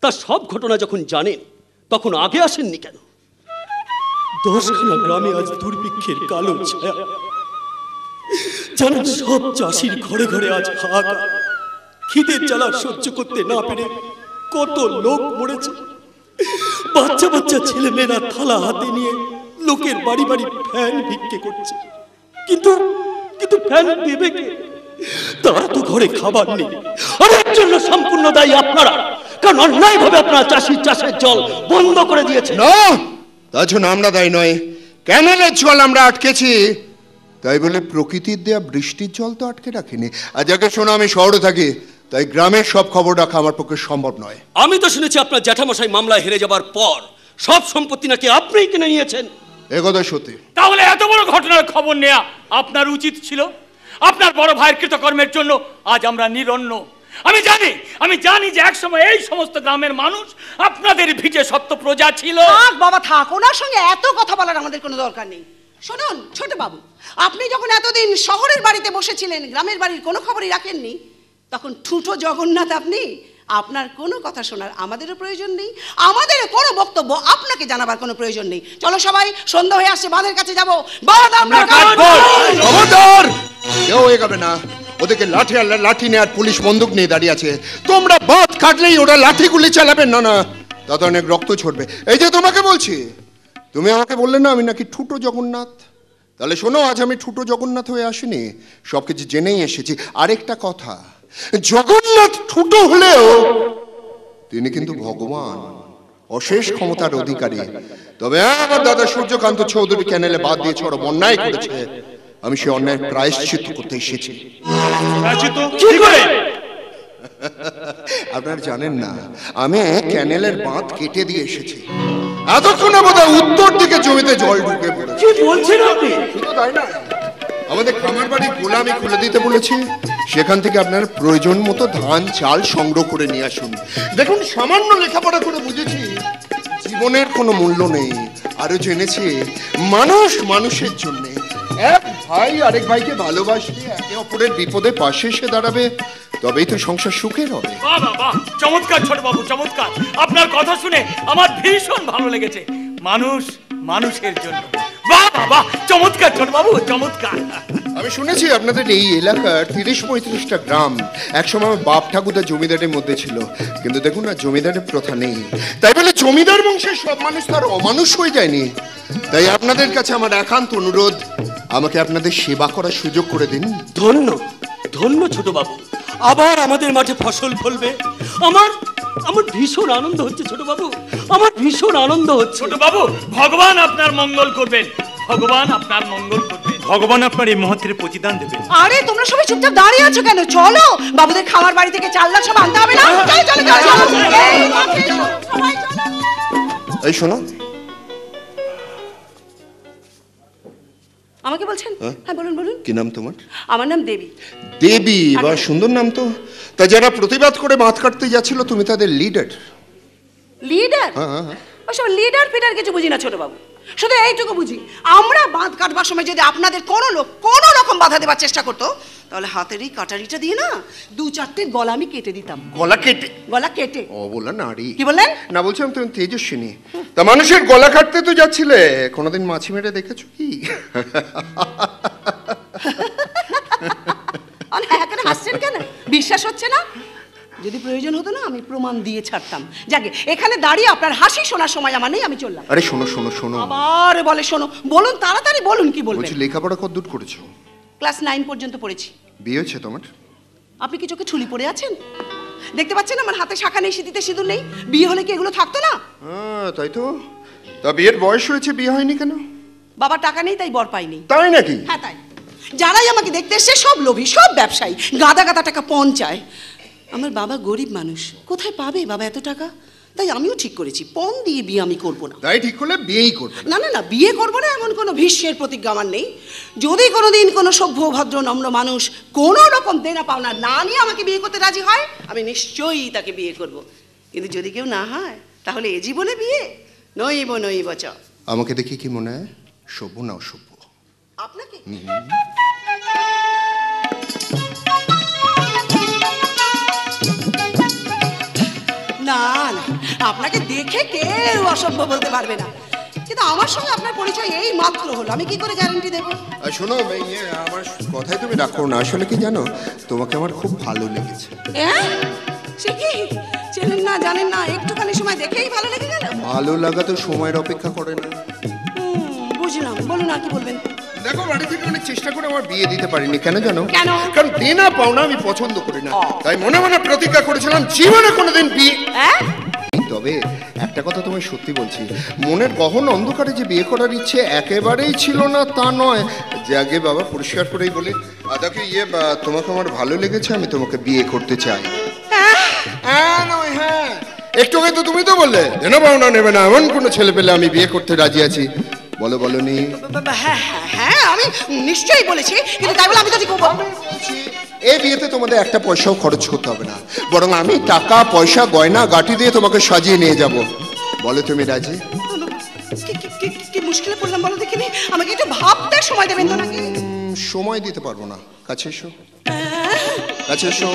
[SPEAKER 2] তা সব ঘটনা যখন জানেন তখন আগে আসেননি কেন? দশখানা গ্রামে আজ দুর্ভিক্ষের কালো ছায়া। জানেন সব চাষির ঘরে ঘরে আজ হাহাকার খিদের জ্বালা সহ্য করতে না পেরে কত লোক মরেছে। বাচ্চা বাচ্চা ছেলে মেয়েরা থালা হাতে নিয়ে লোকের বাড়ি বাড়ি ফ্যান ভিক্ষে করছে। কিন্তু কিন্তু ফ্যান দেবে কে? তারা তো ঘরে খাবার নেই। আর এর জন্য সম্পূর্ণ দায়ী আপনারা। কারণ অন্যায় ভাবে আপনারা চাষির চাষের জল বন্ধ করে দিয়েছে
[SPEAKER 8] না তার জন্য আমরা দায়ী নয়। ক্যানেলের জল আমরা আটকেছি? তাই বলে প্রকৃতির দেয়া বৃষ্টির জল তো আটকে রাখিনি। আর যাকে শোনো, আমি শহরে থাকি। তাই গ্রামের সব খবর রাখা আমার পক্ষে সম্ভব নয়।
[SPEAKER 2] আমি তো শুনেছি আপনার জ্যাঠামশাই মামলায় হেরে যাবার পর সব সম্পত্তি নাকি আপনিই কিনে নিয়েছেন।
[SPEAKER 8] এ কথা সত্যি।
[SPEAKER 3] তাহলে এত বড় ঘটনার খবর নেওয়া আপনার উচিত ছিল? আপনার বড় ভাইয়ের কৃতকর্মের জন্য আজ আমরা নিরন্ন। আমি জানি আমি জানি যে একসময় এই সমস্ত গ্রামের মানুষ আপনাদের ভিজে সত্য প্রজা ছিল।
[SPEAKER 11] থাক বাবা থাক। ওনার সঙ্গে এত কথা বলার আমাদের কোনো দরকার নেই। শুনুন ছোট বাবু আপনি যখন এতদিন শহরের বাড়িতে বসেছিলেন গ্রামের বাড়ির কোনো খবরই রাখেননি? তখন ঠুটো জগন্নাথ আপনি আপনার কোনো কথা শোনার আমাদেরও প্রয়োজন নেই আমাদেরও কোনো বক্তব্য আপনাকে জানাবার কোনো প্রয়োজন নেই। চলো সবাই সন্ধ্যা হয়ে আসছে বাঁধের কাছে যাব। বাঁধ
[SPEAKER 8] কেউ এগাবে না। ওদেরকে লাঠি আর লাঠি নিয়ে আর পুলিশ বন্দুক নিয়ে দাঁড়িয়ে আছে। তোমরা বাদ কাটলেই ওরা লাঠি গুলি চালাবেন না না তাতে অনেক রক্ত ছড়বে। এই যে তোমাকে বলছি তুমি আমাকে বললে না আমি নাকি ঠুটো জগন্নাথ? তাহলে শোনো আজ আমি ঠুটো জগন্নাথ হয়ে আসিনি। সব কিছু জেনেই এসেছি। আরেকটা কথা জগন্নাথ ঠুটো হলেও তিনি কিন্তু ভগবান অশেষ ক্ষমতার অধিকারী। তবে আমার দাদা সূর্যকান্ত চৌধুরী ক্যানেলে বাদ দিয়ে ছড় অন্যায় করেছে। আমি সে অন্যায় প্রায়শ্চিত্ত করতে এসেছি।
[SPEAKER 1] কি করে?
[SPEAKER 8] আপনারা জানেন না আমি ক্যানেলের বাঁধ কেটে দিয়ে এসেছি। এতক্ষণে বোধহয় উত্তর দিকে জমিতে জল ঢুকে পড়েছে।
[SPEAKER 2] বলছেন আপনি?
[SPEAKER 8] শুধু তাই না? আমাদের খামার বাড়ি গোলামি খুলে দিতে বলেছি। সেখান থেকে আপনার প্রয়োজন মতো ধান, চাল সংগ্রহ করে নিয়ে আসুন। দেখুন, সামান্য লেখাপড়া করে বুঝেছি, জীবনের কোনো মূল্য নেই। আরও জেনেছি, মানুষ মানুষের জন্য। এক ভাই আরেক ভাইকে ভালোবাসলে একে অপরের বিপদে পাশে এসে দাঁড়াবে, তবেই তো সংসার সুখের হবে।
[SPEAKER 3] চমৎকার ছোট বাবু, চমৎকার। আপনার কথা শুনে আমার ভীষণ ভালো লেগেছে। মানুষ মানুষের জন্য। বাহ বাহ চমৎকার ছোট চমৎকার।
[SPEAKER 8] আমি শুনেছি আপনাদের এই এলাকার তিরিশ পঁয়ত্রিশটা গ্রাম একসময় আমার বাপ ঠাকুরদা জমিদারের মধ্যে ছিল। কিন্তু দেখুন না জমিদারের প্রথা নেই। তাই বলে জমিদার বংশের সব মানুষ তো আর অমানুষ হয়ে যায়নি। তাই আপনাদের কাছে আমার একান্ত অনুরোধ আমাকে আপনাদের সেবা করার সুযোগ করে দিন।
[SPEAKER 2] ধন্য ধন্য ছোট বাবু আবার আমাদের মাঠে ফসল ফলবে। আমার আমার ভীষণ আনন্দ হচ্ছে ছোট বাবু আমার ভীষণ আনন্দ হচ্ছে।
[SPEAKER 3] ছোট বাবু ভগবান আপনার মঙ্গল করবেন। ভগবান আপনার মঙ্গল করবেন
[SPEAKER 1] ভগবান আপনার এই মুহূর্তের প্রতিদান দেবে।
[SPEAKER 11] আরে তোমরা সবাই চুপচাপ দাঁড়িয়ে আছো কেন? চলো বাবুদের খামার বাড়ি থেকে চাল ডাল সব আনতে হবে না? চলো চলো চলো এই, মাঠে চলো, সবাই চলো।
[SPEAKER 8] এই শোনো।
[SPEAKER 11] আমাকে বলছেন?
[SPEAKER 8] হ্যাঁ?
[SPEAKER 11] হ্যাঁ বলুন বলুন।
[SPEAKER 8] কি নাম তোমার?
[SPEAKER 11] আমার নাম দেবী।
[SPEAKER 8] দেবী বা সুন্দর নাম তো। তা যারা প্রতিবাদ করে মাছ কাটতে যাচ্ছিল তুমি তাদের লিডার
[SPEAKER 11] লিডার
[SPEAKER 8] হ্যাঁ হ্যাঁ হ্যাঁ।
[SPEAKER 11] ওসব লিডার ফিডার কিছু বুঝি না ছোট বাবু শুধু এইটুকু বুঝি আমরা বাঁধ কাটবার সময় যদি আপনাদের কোনো লোক কোনো রকম বাধা দেবার চেষ্টা করতো তাহলে হাতের এই কাটারিটা দিয়ে না দু চারটে গলা আমি কেটে দিতাম।
[SPEAKER 8] গলা কেটে?
[SPEAKER 11] গলা কেটে।
[SPEAKER 8] ও বললা নারী
[SPEAKER 11] কি বললেন?
[SPEAKER 8] না বলছিলাম তুমি তেজস্বিনী। তা মানুষের গলা কাটতে তো যাচ্ছিলে কোনোদিন মাছি মেরে দেখেছ কি?
[SPEAKER 11] হাসছেন কেন? বিশ্বাস হচ্ছে না? যদি প্রয়োজন হতো না আমি প্রমাণ দিয়ে ছাড়তাম। যাকে এখানে দাঁড়িয়ে আপনার হাসি শোনার সময় আমার নেই আমি চললাম।
[SPEAKER 8] আরে শোনো শোনো শোনো।
[SPEAKER 11] আবার বলে শোনো। বলুন তাড়াতাড়ি বলুন কি বলবেন?
[SPEAKER 8] বলছি লেখাপড়া কদ্দূর করেছ?
[SPEAKER 11] ক্লাস নাইন পর্যন্ত পড়েছি।
[SPEAKER 8] বিয়ে হয়েছে তোমার?
[SPEAKER 11] আপনি কি চোখে ছুলি পড়ে আছেন? দেখতে পাচ্ছেন আমার হাতে শাখা নেই সিঁথিতে সিঁদুর নেই? বিয়ে হলে কি এগুলো থাকতো না?
[SPEAKER 8] হ্যাঁ তাই তো। তা বিয়ের বয়স হয়েছে বিয়ে হয়নি কেন?
[SPEAKER 11] বাবা টাকা নেই তাই বর পাইনি
[SPEAKER 8] তাই নাকি?
[SPEAKER 11] হ্যাঁ তাই। যারাই আমাকে দেখতে এসছে সব লোভী সব ব্যবসায়ী। গাদা গাদা টাকা পণ চায় আমার বাবা গরিব মানুষ। কোথায় পাবে? বাবা এত টাকা? তাই আমিও ঠিক করেছি। পণ দিয়ে বিয়ে আমি করব না।
[SPEAKER 8] তাই ঠিক করলে বিয়েই করবে।
[SPEAKER 11] না না না বিয়ে করব না এমন কোনো ভীষ্মের প্রতিজ্ঞা আমার নেই। যদি কোনোদিন কোনো সভ্য ভদ্র নম্র মানুষ কোনো রকম দেনা পাওনা না নিয়ে আমাকে বিয়ে করতে রাজি হয় আমি নিশ্চয়ই তাকে বিয়ে করব। কিন্তু যদি কেউ না হয় তাহলে এ জীবনে বিয়ে? নইব নইব চ।
[SPEAKER 8] আমাকে দেখে কি মনে হয়? সভ্য না অসভ্য।
[SPEAKER 11] আপনাকে? না না। আপনাকে দেখে কেউ অসভ্য বলতে পারবে না। কিন্তু আমার সঙ্গে আপনার পরিচয় এই মাত্র হলো। আমি কি করে গ্যারান্টি দেবো?
[SPEAKER 8] শোনো আমার কথায় তুমি করো না। আসলে কি জানো? তোমাকে আমার খুব ভালো লেগেছে।
[SPEAKER 11] হ্যাঁ সে কি? চেনেন না জানেন না একটুখানি সময় দেখেই ভালো লেগে গেল?
[SPEAKER 8] ভালো লাগা তো সময়ের অপেক্ষা করে না।
[SPEAKER 11] বুঝলাম। বলুন আর কি বলবেন?
[SPEAKER 8] দেখো বাড়ি থেকে অনেক চেষ্টা করে আমার বিয়ে দিতে পারিনি। কেন জানো?
[SPEAKER 11] কেন?
[SPEAKER 8] কারণ দেনা পাওনা আমি পছন্দ করি না। তাই মনে মনে প্রতিজ্ঞা করেছিলাম জীবনে কোনোদিন বিয়ে
[SPEAKER 11] হ্যাঁ?
[SPEAKER 8] তবে একটা কথা তোমায় সত্যি বলছি মনের গহন অন্ধকারে যে বিয়ে করার ইচ্ছে একেবারেই ছিল না তা নয়। যে আগে বাবা পরিষ্কার করেই বলি আদাকে ইয়ে তোমাকে আমার ভালো লেগেছে আমি তোমাকে বিয়ে করতে চাই। হ্যাঁ? নয় হ্যাঁ। একটু আগে তো তুমি তো বললে দেনা পাওনা নেবে না এমন কোনো ছেলে পেলে আমি বিয়ে করতে রাজি আছি। বলো বলো নি।
[SPEAKER 11] হ্যাঁ হ্যাঁ, হ্যাঁ আমি নিশ্চয়ই বলেছি কিন্তু তাই বলে আমি তো ঠিক
[SPEAKER 8] এই বিয়েতে তোমাদের একটা পয়সাও খরচ করতে হবে না। বরং আমি টাকা পয়সা গয়না গাটি দিয়ে তোমাকে সাজিয়ে নিয়ে যাব। বলো তুমি রাজি?
[SPEAKER 11] কি- মুশকিলে পড়লাম বলো দেখিনি? আমাকে একটু ভাবতে সময় দেবেন তো নাকি?
[SPEAKER 8] সময় দিতে পারব না। কাছে এসো। কাছে এসো।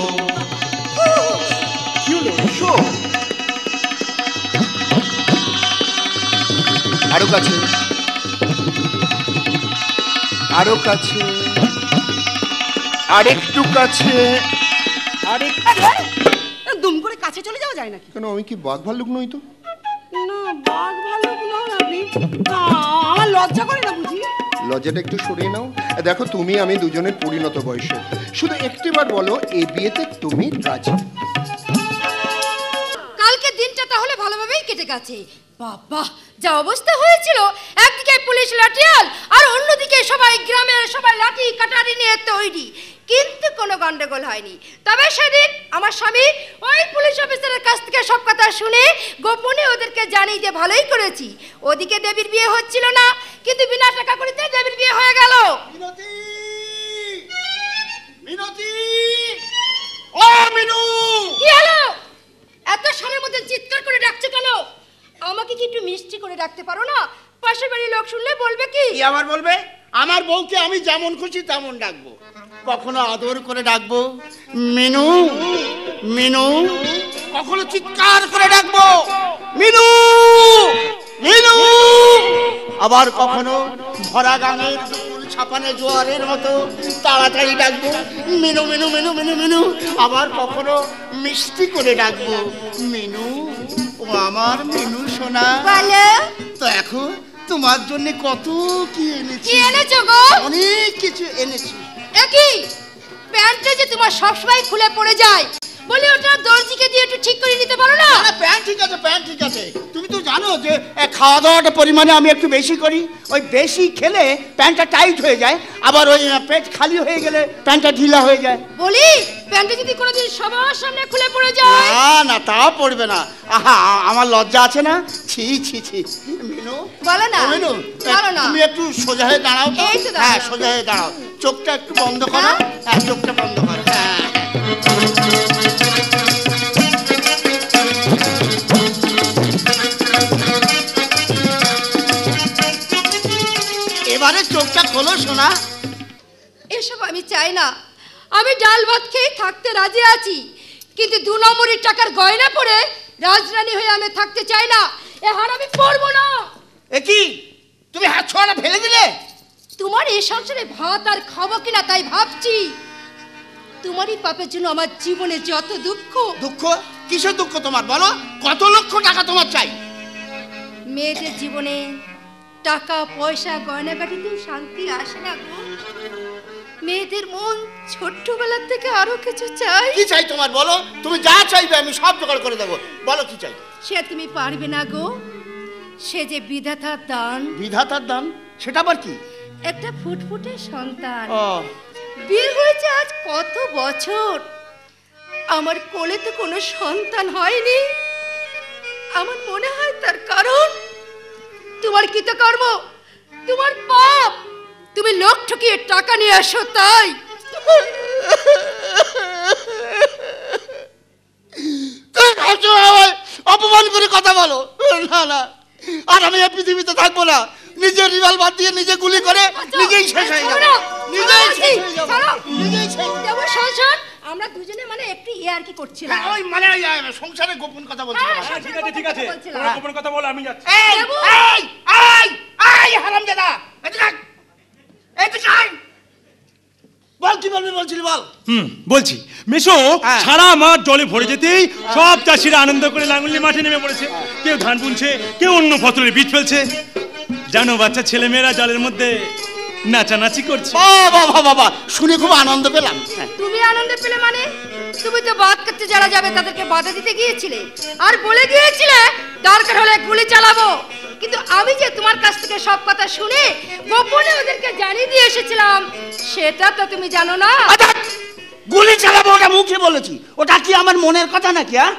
[SPEAKER 8] আরও কাছে। আরও কাছে আরেকটু কাছে। আরেক
[SPEAKER 11] দুম করে কাছে চলে যাওয়া যায় নাকি?
[SPEAKER 8] কেন আমি কি বাঘ ভাল্লুক নই তো?
[SPEAKER 11] না বাঘ ভালো নন আপনি আমার লজ্জা করে না বুঝি?
[SPEAKER 8] লজ্জাটা একটু সরিয়ে নাও। দেখো তুমি আমি দুজনের পরিণত বয়সে। শুধু একটিবার বলো এই বিয়েতে তুমি রাজি
[SPEAKER 13] কালকে দিনটা তাহলে ভালোভাবেই কেটে গেছে। বাবা যা অবস্থা হয়েছিল। একদিকে পুলিশ লাঠিয়াল আর অন্যদিকে সবাই গ্রামের সবাই লাঠি কাটারি নিয়ে তৈরি। কিন্তু কোনো গন্ডগোল হয়নি। তবে সেদিন আমার স্বামী ওই পুলিশ অফিসারের কাছ থেকে সব কথা শুনে গোপনে ওদেরকে জানিয়ে দিয়ে ভালোই করেছি। ওদিকে দেবীর বিয়ে হচ্ছিল না কিন্তু বিনা টাকা করিতে দেবীর বিয়ে হয়ে গেল।
[SPEAKER 5] মিনতি! ও মিনু!
[SPEAKER 13] কি হলো? এত সারের মধ্যে চিৎকার করে ডাকছো কেন? আমাকে কি একটু মিষ্টি করে ডাকতে পারো না? পাশের বাড়ির লোক শুনলে বলবে কি?
[SPEAKER 5] কি আবার বলবে? আমার বউকে আমি যেমন খুশি তেমন ডাকবো। কখনো আদর করে ডাকবো? মিনু মিনু, কখনো চিৎকার করে ডাকবো? মিনু মিনু, আবার কখনো ভরা গানের ছাপানে জোয়ারের মতো তাড়াতাড়ি ডাকবো? মিনু মিনু মিনু মিনু মিনু, আবার কখনো মিষ্টি করে ডাকবো? মিনু ও আমার মিনু সোনা।
[SPEAKER 13] বলো।
[SPEAKER 5] তো এখন তোমার জন্য কত কি এনেছি।
[SPEAKER 13] কি এনেছো গো?
[SPEAKER 5] অনেক কিছু এনেছি।
[SPEAKER 13] একই প্যান্টটা যে তোমার সবসময় খুলে পড়ে যায় বলি ওটা দর্জিকে দিয়ে একটু ঠিক করে নিতে পারো না?
[SPEAKER 5] না প্যান্ট ঠিক আছে প্যান্ট ঠিক আছে। তুমি তো জানো যে খাওয়া দাওয়াটা পরিমাণে আমি একটু বেশি করি। ওই বেশি খেলে প্যান্টটা টাইট হয়ে যায় আবার ওই পেট খালি হয়ে গেলে প্যান্টটা ঢিলা হয়ে যায়।
[SPEAKER 13] বলি প্যান্টটা যদি কোনোদিন সবার সামনে খুলে পড়ে যায়?
[SPEAKER 5] না না তা পড়বে না। আহা আমার লজ্জা আছে না? ছি ছি ছি। মিনু?
[SPEAKER 13] বলো না
[SPEAKER 5] মিনু
[SPEAKER 13] বলো না।
[SPEAKER 5] তুমি একটু সোজা হয়ে দাঁড়াও তো। হ্যাঁ সোজা হয়ে দাঁড়াও। চোখটা একটু বন্ধ করো। হ্যাঁ চোখটা বন্ধ করো। হ্যাঁ। এবারে চোখটা খোলো শোনা
[SPEAKER 13] এসব আমি চাই না। আমি ডাল ভাত খেয়ে থাকতে রাজি আছি কিন্তু দু নম্বরের টাকার গয়না পরে রাজরানী হয়ে আমি থাকতে চাই না। এ হার আমি পড়ব না।
[SPEAKER 5] এ কি? তুমি হাত ছোঁয়াটা ফেলে দিলে?
[SPEAKER 13] তোমার এই সংসারে ভাত আর খাব কিনা তাই ভাবছি। তোমারই পাপের জন্য আমার জীবনে যত দুঃখ।
[SPEAKER 5] দুঃখ? কিসের দুঃখ তোমার? বলো কত লক্ষ টাকা তোমার চাই?
[SPEAKER 13] মেয়েদের জীবনে টাকা পয়সা গয়নাগাটিতে শান্তি আসে না গো। মেয়েদের মন ছোট্টবেলার থেকে আরও কিছু চাই।
[SPEAKER 5] কি চাই তোমার বলো? তুমি যা চাইবে আমি সব জোগাড় করে দেবো। বলো কি চাই?
[SPEAKER 13] সে তুমি পারবে না গো। সে যে বিধাতার দান।
[SPEAKER 5] বিধাতার দান? সেটা আবার কি?
[SPEAKER 13] একটা ফুটফুটে সন্তান। বিয়ে হয়েছে আজ কত বছর? আমার কোলে তো কোনো সন্তান হয়নি। আমার মনে হয় তার কারণ? তোমার কৃতকর্ম তোমার পাপ! তুমি লোক ঠকিয়ে টাকা নিয়ে আসো তাই।
[SPEAKER 5] অপমান করে কথা বলো? না না, আর আমি পৃথিবীতে থাকব না। নিজের রিভলভার দিয়ে নিজে গুলি করে নিজেই শেষ হয়ে যাব। নিজেই শেষ হয়ে যাব। নিজেই শেষ
[SPEAKER 13] সংসার আমরা দুজনে মানে একটু ইয়ার কি করছিলাম।
[SPEAKER 5] হ্যাঁ, ওই মানে সংসারে গোপন কথা
[SPEAKER 13] হ্যাঁ,
[SPEAKER 1] হ্যাঁ, ঠিক আছে ঠিক আছে।
[SPEAKER 13] বলছিলাম।
[SPEAKER 1] তোমরা গোপন কথা বলো আমি যাচ্ছি।
[SPEAKER 5] এই! এই এই এই হারামজাদা এদিকে আয়। এদিকে আয়। বল কি বলবি বলছিলি বল।
[SPEAKER 1] হুম বলছি। মেশো
[SPEAKER 5] হ্যাঁ।
[SPEAKER 1] সারা মাঠ জলে ভরে যেতেই সব চাষিরা আনন্দ করে লাঙ্গুলি মাঠে নেমে পড়েছে। কেউ ধান বুনছে কেউ অন্য ফসলের বীজ ফেলছে। জানো বাচ্চা ছেলেমেয়েরা জলের মধ্যে নাচানাচি করছে।
[SPEAKER 5] বাবা বাবা বাবা শুনে খুব আনন্দ পেলাম। হ্যাঁ।
[SPEAKER 13] তুমি আনন্দ পেলে মানে? তুমি তো বাদ করতে যারা যাবে তাদেরকে বাধা দিতে গিয়েছিলে। আর বলে গিয়েছিলে দরকার হলে গুলি চালাবো। কিন্তু আমি যে তোমার কাছ থেকে সব কথা শুনে গোপনে ওদেরকে জানিয়ে দিয়ে এসেছিলাম সেটা তো তুমি জানো না।
[SPEAKER 5] আচ্ছা, গুলি চালাবো ওটা মুখে বলেছি। ওটা কি আমার মনের কথা নাকি হ্যাঁ?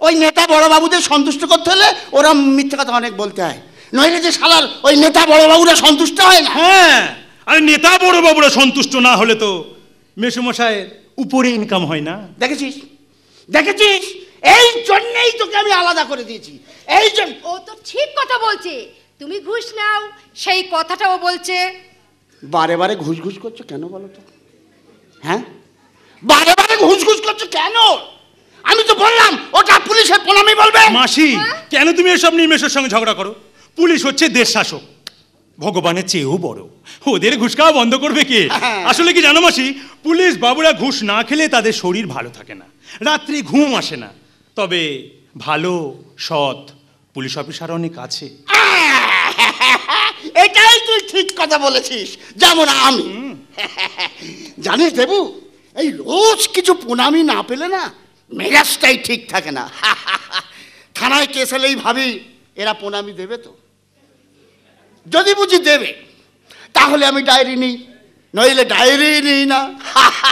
[SPEAKER 5] ওই নেতা বড় বাবুদের সন্তুষ্ট করতে হলে ওরা মিথ্যে কথা অনেক বলতে হয়। নইলে যে শালার ওই নেতা বড় বাবুরা সন্তুষ্ট হয় না।
[SPEAKER 1] হ্যাঁ আর নেতা বড় বাবুরা সন্তুষ্ট না হলে তো মেসমশাইয়ের উপরে ইনকাম হয় না।
[SPEAKER 5] দেখেছিস? দেখেছিস? এই জন্যেই তোকে আমি আলাদা করে দিয়েছি। এই জন্য
[SPEAKER 13] ও তো ঠিক কথা বলছে। তুমি ঘুষ নাও সেই কথাটাও বলছে।
[SPEAKER 5] বারে বারে ঘুষ ঘুষ করছ কেন বলো তো? হ্যাঁ? বারে বারে ঘুষ ঘুষ করছ কেন? আমি তো বললাম ওটা পুলিশের প্রণামী বলবে।
[SPEAKER 1] মাসি কেন তুমি এসব নিয়ে মেসের সঙ্গে ঝগড়া করো? পুলিশ হচ্ছে দেশ শাসক। ভগবানের চেয়েও বড়। ওদের ঘুষ খাওয়া বন্ধ করবে কে?
[SPEAKER 5] হ্যাঁ।
[SPEAKER 1] আসলে কি জানো মাসি? পুলিশ বাবুরা ঘুষ না খেলে তাদের শরীর ভালো থাকে না। রাত্রি ঘুম আসে না। তবে ভালো সৎ পুলিশ অফিসার অনেক আছে।
[SPEAKER 5] এটাই তুই ঠিক কথা বলেছিস যেমন আমি। জানিস দেবু এই রোজ কিছু প্রণামি না পেলে না মেজাজটাই ঠিক থাকে না। থানায় কেস এলেই ভাবি এরা প্রণামি দেবে তো। যদি বুঝি দেবে, তাহলে আমি ডায়েরি নিই, নইলে ডায়েরি নিই না।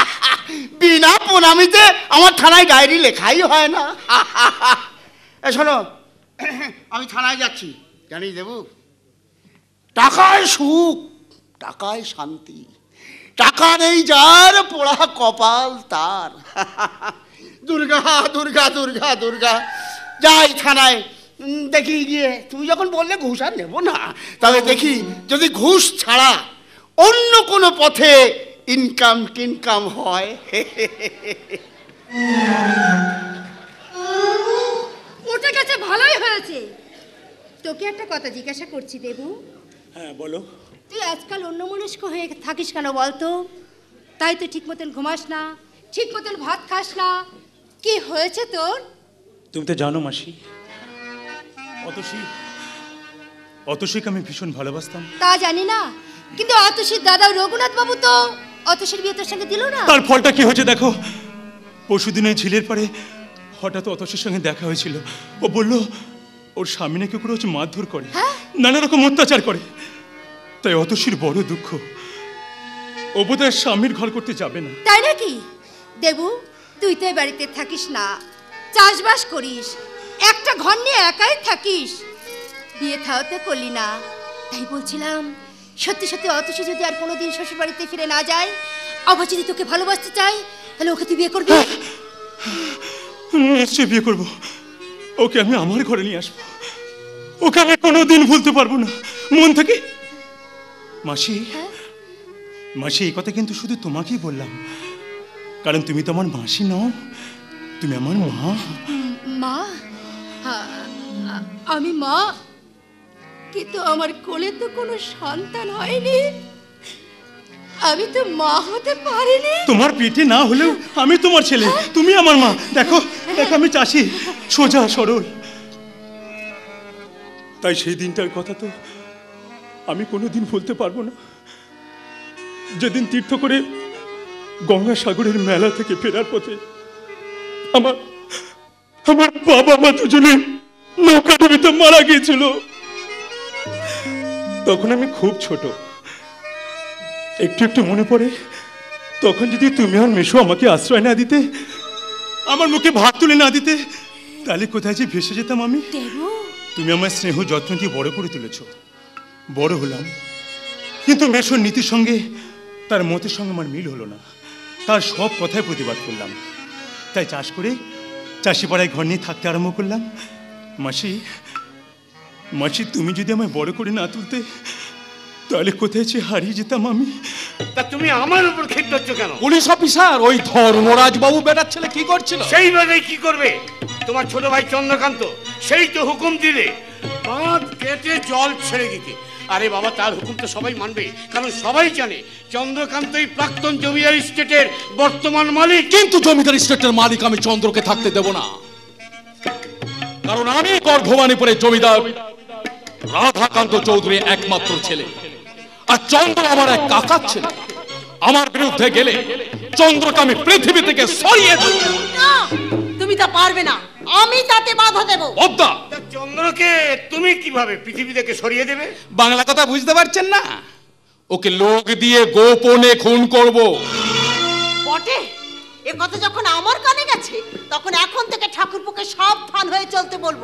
[SPEAKER 5] বিনা প্রণামিতে আমার থানায় ডায়েরি লেখাই হয় না। এ শোনো, আমি থানায় যাচ্ছি জানিস দেবু? টাকায় সুখ, টাকায় শান্তি, টাকা নেই যার, পোড়া কপাল তার। দুর্গা দুর্গা দুর্গা দুর্গা, যাই থানায়। দেখি গিয়ে তুমি যখন বললে ঘুষ আর নেব না। তবে দেখি যদি ঘুষ ছাড়া অন্য কোনো পথে ইনকাম টিনকাম হয়।
[SPEAKER 13] ওটা গেছে ভালোই হয়েছে। তোকে একটা কথা জিজ্ঞাসা করছি দেবু।
[SPEAKER 1] হ্যাঁ বলো।
[SPEAKER 13] তুই আজকাল অন্যমনস্ক হয়ে থাকিস কেন বলতো? তাই তুই ঠিক মতন ঘুমাস না ঠিক মতন ভাত খাস না। কি হয়েছে তোর?
[SPEAKER 1] তুমি তো জানো মাসি অতসী অতসীকে আমি ভীষণ ভালোবাসতাম।
[SPEAKER 13] তা জানি না কিন্তু অতসীর দাদা রঘুনাথ বাবু তো অতসীর বিয়ে তোর সঙ্গে দিল না?
[SPEAKER 1] তার ফলটা কি হয়েছে দেখো? পরশুদিন ওই ঝিলের পরে হঠাৎ অতসীর সঙ্গে দেখা হয়েছিল। ও বলল ওর স্বামী নাকি করে হচ্ছে মারধর করে নানা রকম অত্যাচার করে। তাই অতসীর বড় দুঃখ। ও বোধহয় স্বামীর ঘর করতে যাবে না।
[SPEAKER 13] তাই নাকি? দেবু তুই তো এ বাড়িতে থাকিস না। চাষবাস করিস একটা ঘর নিয়ে একাই থাকিস। বিয়ে থাও তো করলি না। তাই বলছিলাম সত্যি সত্যি অতসী যদি আর কোনোদিন শ্বশুর বাড়িতে ফিরে না যায় আবার যদি তোকে ভালোবাসতে চাই তাহলে ওকে তুই বিয়ে করবি?
[SPEAKER 1] নিশ্চয়ই বিয়ে করব। ওকে আমি আমার ঘরে নিয়ে আসব। ওকে আমি কোনোদিন ভুলতে পারব না। মন থেকে মাসি মাসি এই কথা কিন্তু শুধু তোমাকেই বললাম। কারণ তুমি তো আমার মাসি নও তুমি আমার মা।
[SPEAKER 13] মা? আমি মা, কিন্তু আমার কোলে তো কোনো সন্তান হয়নি। আমি তো মা হতে পারিনি।
[SPEAKER 1] তোমার পেটে না হলেও আমি তোমার ছেলে, তুমি আমার মা। দেখো দেখো আমি চাষি, সোজা, সরল। তাই সেই দিনটার কথা তো আমি কোনোদিন ভুলতে পারব না। যেদিন তীর্থ করে গঙ্গাসাগরের মেলা থেকে ফেরার পথে আমার আমার বাবা মা দুজনে নৌকা ডুবিতে মারা গিয়েছিল। তখন আমি খুব ছোট। একটু একটু মনে পড়ে তখন যদি তুমি আর মেশো আমাকে আশ্রয় না দিতে আমার মুখে ভাত তুলে না দিতে তাহলে কোথায় যে ভেসে যেতাম আমি? তুমি আমার স্নেহ যত্ন দিয়ে বড় করে তুলেছ। বড় হলাম। কিন্তু মেশোর নীতির সঙ্গে তার মতের সঙ্গে আমার মিল হলো না। তার সব কথায় প্রতিবাদ করলাম। তাই চাষ করে চাষি পাড়ায় ঘর নিয়ে থাকতে আরম্ভ করলাম। মাসি মাসি তুমি যদি আমায় বড় করে না তুলতে তাহলে কোথায় যে হারিয়ে যেতাম আমি?
[SPEAKER 14] তা তুমি আমার উপর ক্ষিপ্ত হচ্ছ কেন?
[SPEAKER 7] পুলিশ অফিসার ওই ধর্মরাজ বাবু বেটার ছেলে কি করছিল?
[SPEAKER 14] সেই সেইভাবে কি করবে? তোমার ছোট ভাই চন্দ্রকান্ত সেই তো হুকুম দিলে। বাঁধ কেটে জল ছেড়ে দিতে। আরে বাবা তার হুকুম তো সবাই মানবে কারণ সবাই জানে চন্দ্রকান্তই প্রাক্তন জমিদার স্টেটের বর্তমান মালিক।
[SPEAKER 7] কিন্তু জমিদার স্টেটের মালিক আমি চন্দ্রকে থাকতে দেব না। কারণ আমি গর্ভবাণীপুরের জমিদার রাধাকান্ত চৌধুরী একমাত্র ছেলে। আর চন্দ্র আমার এক কাকার ছেলে। আমার বিরুদ্ধে গেলে চন্দ্রকে আমি পৃথিবী থেকে সরিয়ে দেব।
[SPEAKER 6] তুমি তা পারবে না আমি তাতে বাধা দেব।
[SPEAKER 7] অদ্দা!
[SPEAKER 14] তা চন্দ্রকে তুমি কীভাবে পৃথিবী থেকে সরিয়ে দেবে?
[SPEAKER 7] বাংলা কথা বুঝতে পারছেন না? ওকে লোক দিয়ে গোপনে খুন করব।
[SPEAKER 6] বটে এ কথা যখন আমার কানে গেছে তখন এখন থেকে ঠাকুরপোকে সাবধান হয়ে চলতে বলব।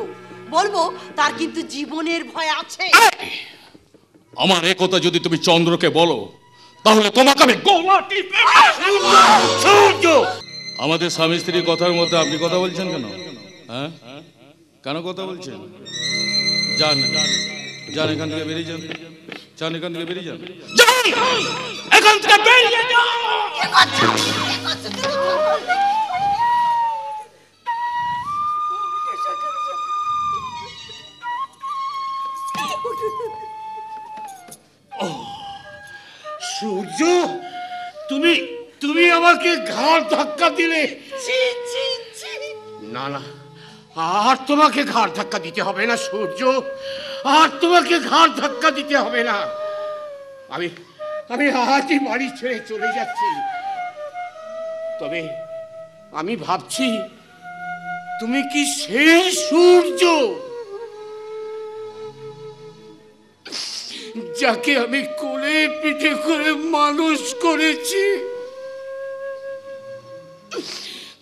[SPEAKER 6] বলব তার কিন্তু জীবনের ভয় আছে।
[SPEAKER 7] আমার এ কথা যদি তুমি চন্দ্রকে বলো তাহলে তোমাকে আমি গলা টিপে
[SPEAKER 14] সূর্য!
[SPEAKER 7] আমাদের স্বামী স্ত্রীর কথার মধ্যে আপনি কথা বলছেন কেন? হ্যাঁ? কেন কথা বলছেন? যান যান এখান থেকে বেরিয়ে যান। যান এখান থেকে বেরিয়ে যান। যান! এখান থেকে বেরিয়ে যান!
[SPEAKER 14] সূর্য তুমি তুমি আমাকে ঘাড় ধাক্কা দিলে। না না আর তোমাকে ঘাড় ধাক্কা দিতে হবে না সূর্য। আর তোমাকে ঘাড় ধাক্কা দিতে হবে না। আমি আমি আজই বাড়ি ছেড়ে চলে যাচ্ছি। তবে আমি ভাবছি তুমি কি সেই সূর্য? যাকে আমি কোলে পিঠে করে মানুষ করেছি।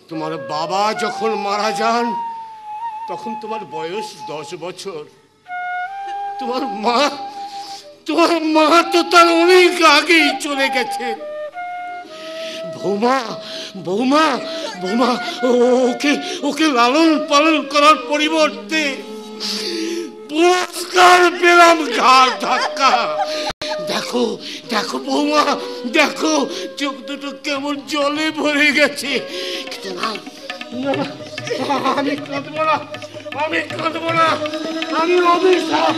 [SPEAKER 14] তোমার বাবা যখন মারা যান, তখন তোমার বয়স দশ বছর। তোমার মা তোমার মা তো তার অনেক আগেই চলে গেছেন বৌমা বৌমা বৌমা ওকে ওকে লালন পালন করার পরিবর্তে পুরস্কার পেলাম ঘাড় ধাক্কা। দেখো দেখো বৌমা, দেখো, চোখ দুটো কেমন জলে ভরে গেছে। কিন্তু না, আমি কাঁদবো না, আমি কাঁদবো না, আমি অভিশাপ।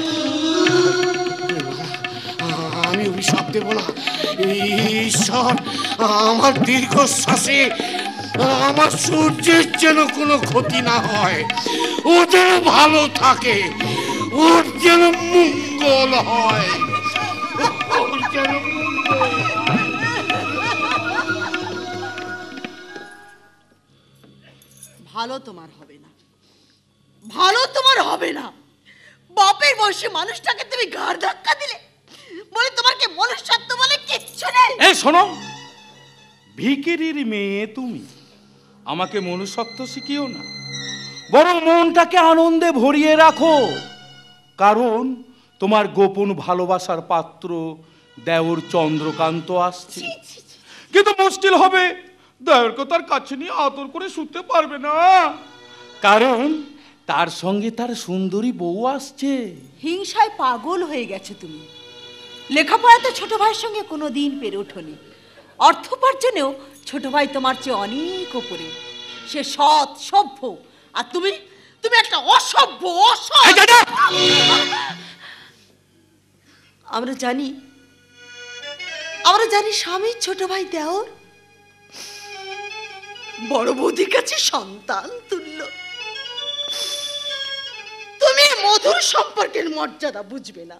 [SPEAKER 14] আমি অভিশাপ দেব না। ঈশ্বর, আমার দীর্ঘশ্বাসে, আমার সূর্যের যেন কোনো ক্ষতি না হয় ও যেন ভালো থাকে, ওর যেন মঙ্গল হয়।
[SPEAKER 6] ভালো তোমার হবে না। ভালো তোমার হবে না। বাপের বয়সে মানুষটাকে তুমি ঘাড় ধাক্কা দিলে, বলে তোমার মনুষ্যত্ব বলে কিচ্ছু নেই?
[SPEAKER 7] এই শোনো, ভিকিরির মেয়ে তুমি, আমাকে মনুষ্যত্ব শিখিও না। বরং মনটাকে আনন্দে ভরিয়ে রাখো, কারণ তোমার গোপন ভালোবাসার পাত্র দেওর চন্দ্রকান্ত আসছে। কিন্তু মুশকিল হবে। দেওরকে তার কাছে নিয়ে আদর করে শুতে পারবে না। কারণ তার সঙ্গে তার সুন্দরী বউ আসছে।
[SPEAKER 6] হিংসায় পাগল হয়ে গেছে তুমি। লেখাপড়াতে ছোট ভাইয়ের সঙ্গে কোনো দিন পেরে ওঠনি। অর্থোপার্জনেও ছোট ভাই তোমার চেয়ে অনেক ওপরে। সে সৎ সভ্য। আর তুমি তুমি একটা অসভ্য অসৎ। আমরা জানি আমরা জানি স্বামীর ছোট ভাই দেওর। বড় বৌদির কাছে সন্তান তুল্য। তুমি মধুর সম্পর্কের মর্যাদা বুঝবে না।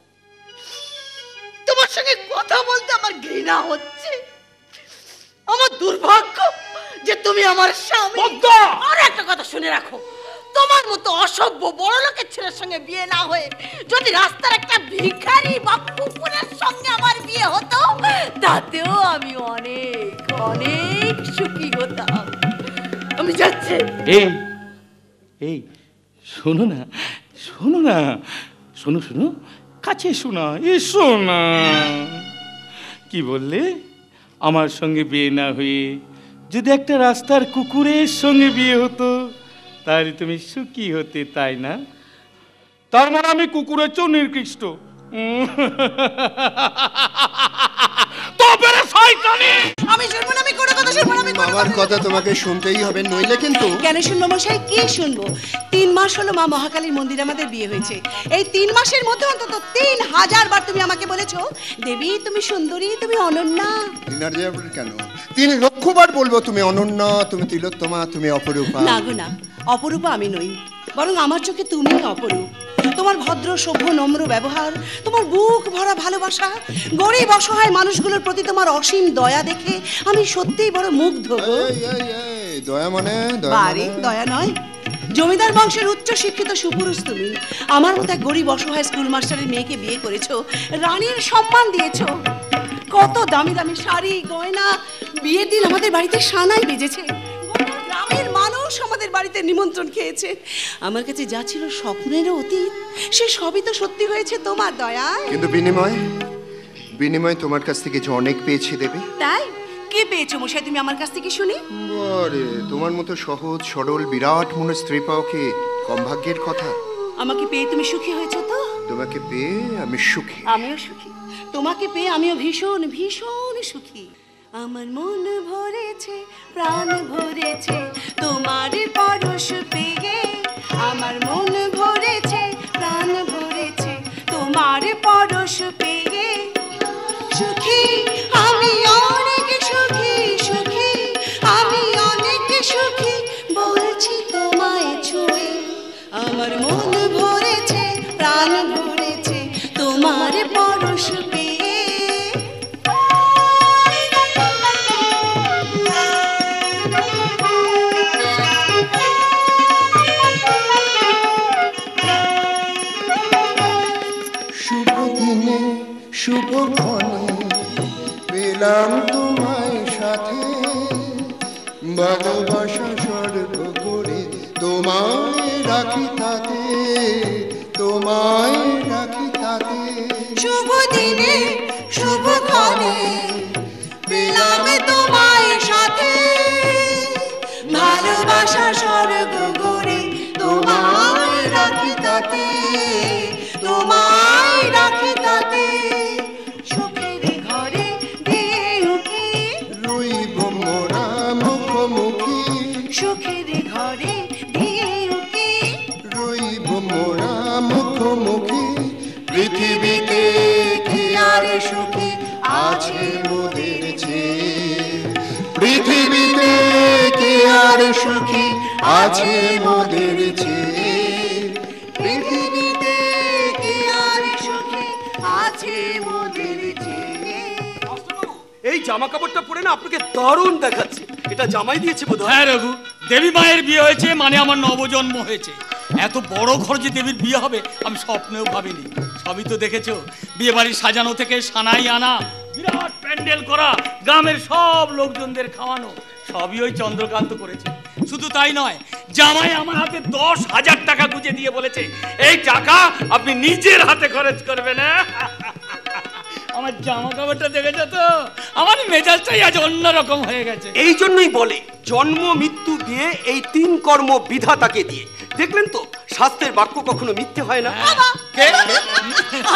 [SPEAKER 6] তোমার সঙ্গে কথা বলতে আমার ঘৃণা হচ্ছে। আমার দুর্ভাগ্য যে তুমি আমার স্বামী। আর একটা কথা শুনে রাখো। তোমার মতো অসভ্য বড় লোকের ছেলের সঙ্গে বিয়ে না হয়ে যদি রাস্তার একটা ভিখারি বা কুকুরের সঙ্গে আমার বিয়ে হতো, তাতেও আমি অনেক অনেক সুখী হতাম। আমি যাচ্ছি।
[SPEAKER 7] এই এই, শোনো না শোনো না, শোনো শোনো, কাছে শোনা এসো না কি বললে? আমার সঙ্গে বিয়ে না হয়ে যদি একটা রাস্তার কুকুরের সঙ্গে বিয়ে হতো তাহলে তুমি সুখী হতে তাই না? তার মানে আমি কুকুরের চেয়েও নির্কৃষ্ট তবে
[SPEAKER 3] শয়তানি!
[SPEAKER 11] আমি শুনব না আমি কোনো কথা শুনব না আমি কোনো
[SPEAKER 8] আমার কথা তোমাকে শুনতেই হবে নইলে কিন্তু
[SPEAKER 11] কেন শুনব মশাই? কি শুনব? তিন মাস হলো মা মহাকালীর মন্দিরে আমাদের বিয়ে হয়েছে। এই তিন মাসের মধ্যে অন্তত তিন হাজার বার তুমি আমাকে বলেছ দেবী তুমি সুন্দরী তুমি অনন্যা।
[SPEAKER 8] কেন? তিন লক্ষবার বলব তুমি অনন্য তুমি তিলোত্তমা তুমি অপরূপা।
[SPEAKER 11] না গো না। অপরূপা আমি নই বরং আমার চোখে তুমি অপরূপ। তোমার ভদ্র সভ্য নম্র ব্যবহার তোমার বুক ভরা ভালোবাসা গরিব অসহায় মানুষগুলোর প্রতি তোমার অসীম দয়া দেখে আমি সত্যিই বড় মুগ্ধ
[SPEAKER 8] দয়া মানে
[SPEAKER 11] বাড়ি
[SPEAKER 8] মানে?
[SPEAKER 11] দয়া নয়। জমিদার বংশের উচ্চ শিক্ষিত সুপুরুষ তুমি। আমার মতো এক গরিব অসহায় স্কুল মাস্টারের মেয়েকে বিয়ে করেছ রানীর সম্মান দিয়েছ। কত দামি দামি শাড়ি গয়না বিয়ের দিন আমাদের বাড়িতে সানাই বেজেছে। আমাদের বাড়িতে নিমন্ত্রণ খেয়েছে। আমার কাছে যা ছিল স্বপ্নেরও অতীত সে সবই তো সত্যি হয়েছে তোমার দয়ায়।
[SPEAKER 8] কিন্তু বিনিময় বিনিময় তোমার কাছ থেকে যে অনেক পেয়েছি দেবে।
[SPEAKER 11] তাই? কে পেয়েছ মশাই তুমি আমার কাছ থেকে শুনি?
[SPEAKER 8] আরে তোমার মতো সহজ সরল বিরাট মনে স্ত্রী পাও কি কম ভাগ্যের কথা?
[SPEAKER 11] আমাকে পেয়ে তুমি সুখী হয়েছো তো?
[SPEAKER 8] তোমাকে পেয়ে আমি সুখী।
[SPEAKER 11] আমিও সুখী। তোমাকে পেয়ে আমিও ভীষণ ভীষণ সুখী। আমার মন ভরেছে, প্রাণ ভরেছে, তোমার পরশ পেয়ে আমার মন ভরেছে, প্রাণ ভরেছে, তোমার পরশ পেয়ে। সুখী, আমি অনেক সুখী সুখী, আমি অনেক সুখী, বলছি তোমায় ছুঁয়ে। আমার মন ভরেছে, প্রাণ
[SPEAKER 8] পেলাম তোমায় সাথে। ভালোবাসা স্বর্গ করে তোমায় রাখি তাতে, তোমায় রাখি তাতে।
[SPEAKER 11] শুভ দিনে, শুভ ক্ষণে পেলাম তোমায় সাথে। ভালোবাসা স্বর্গ করে তোমায় রাখি তাতে।
[SPEAKER 8] আর সুখী আছে মোদের চেয়ে পৃথিবীতে কি আর সুখী আছে মোদের চেয়ে
[SPEAKER 2] এই জামা কাপড়টা পরে না আপনাকে দারুণ দেখাচ্ছে। এটা জামাই দিয়েছে বোধ
[SPEAKER 3] হ্যাঁ রঘু। দেবী মায়ের বিয়ে হয়েছে মানে আমার নবজন্ম হয়েছে। এত বড় ঘর যে দেবীর বিয়ে হবে আমি স্বপ্নেও ভাবিনি। সবই তো দেখেছ বিয়ে বাড়ি সাজানো থেকে সানাই আনা। বিরাট প্যান্ডেল করা গ্রামের সব লোকজনদের খাওয়ানো। সবই ওই চন্দ্রকান্ত করেছে। শুধু তাই নয়, জামাই আমার হাতে দশ হাজার টাকা গুঁজে দিয়ে বলেছে, এই টাকা আপনি নিজের হাতে খরচ করবেন হ্যাঁ? আমার জামা কাপড়টা দেখেছ তো? আমার মেজাজটাই আজ অন্যরকম হয়ে গেছে।
[SPEAKER 2] এই জন্যই বলে, জন্ম, মৃত্যু দিয়ে এই তিন কর্ম বিধাতাকে দিয়ে দেখলেন তো? শাস্ত্রের বাক্য কখনো মিথ্যে হয় না?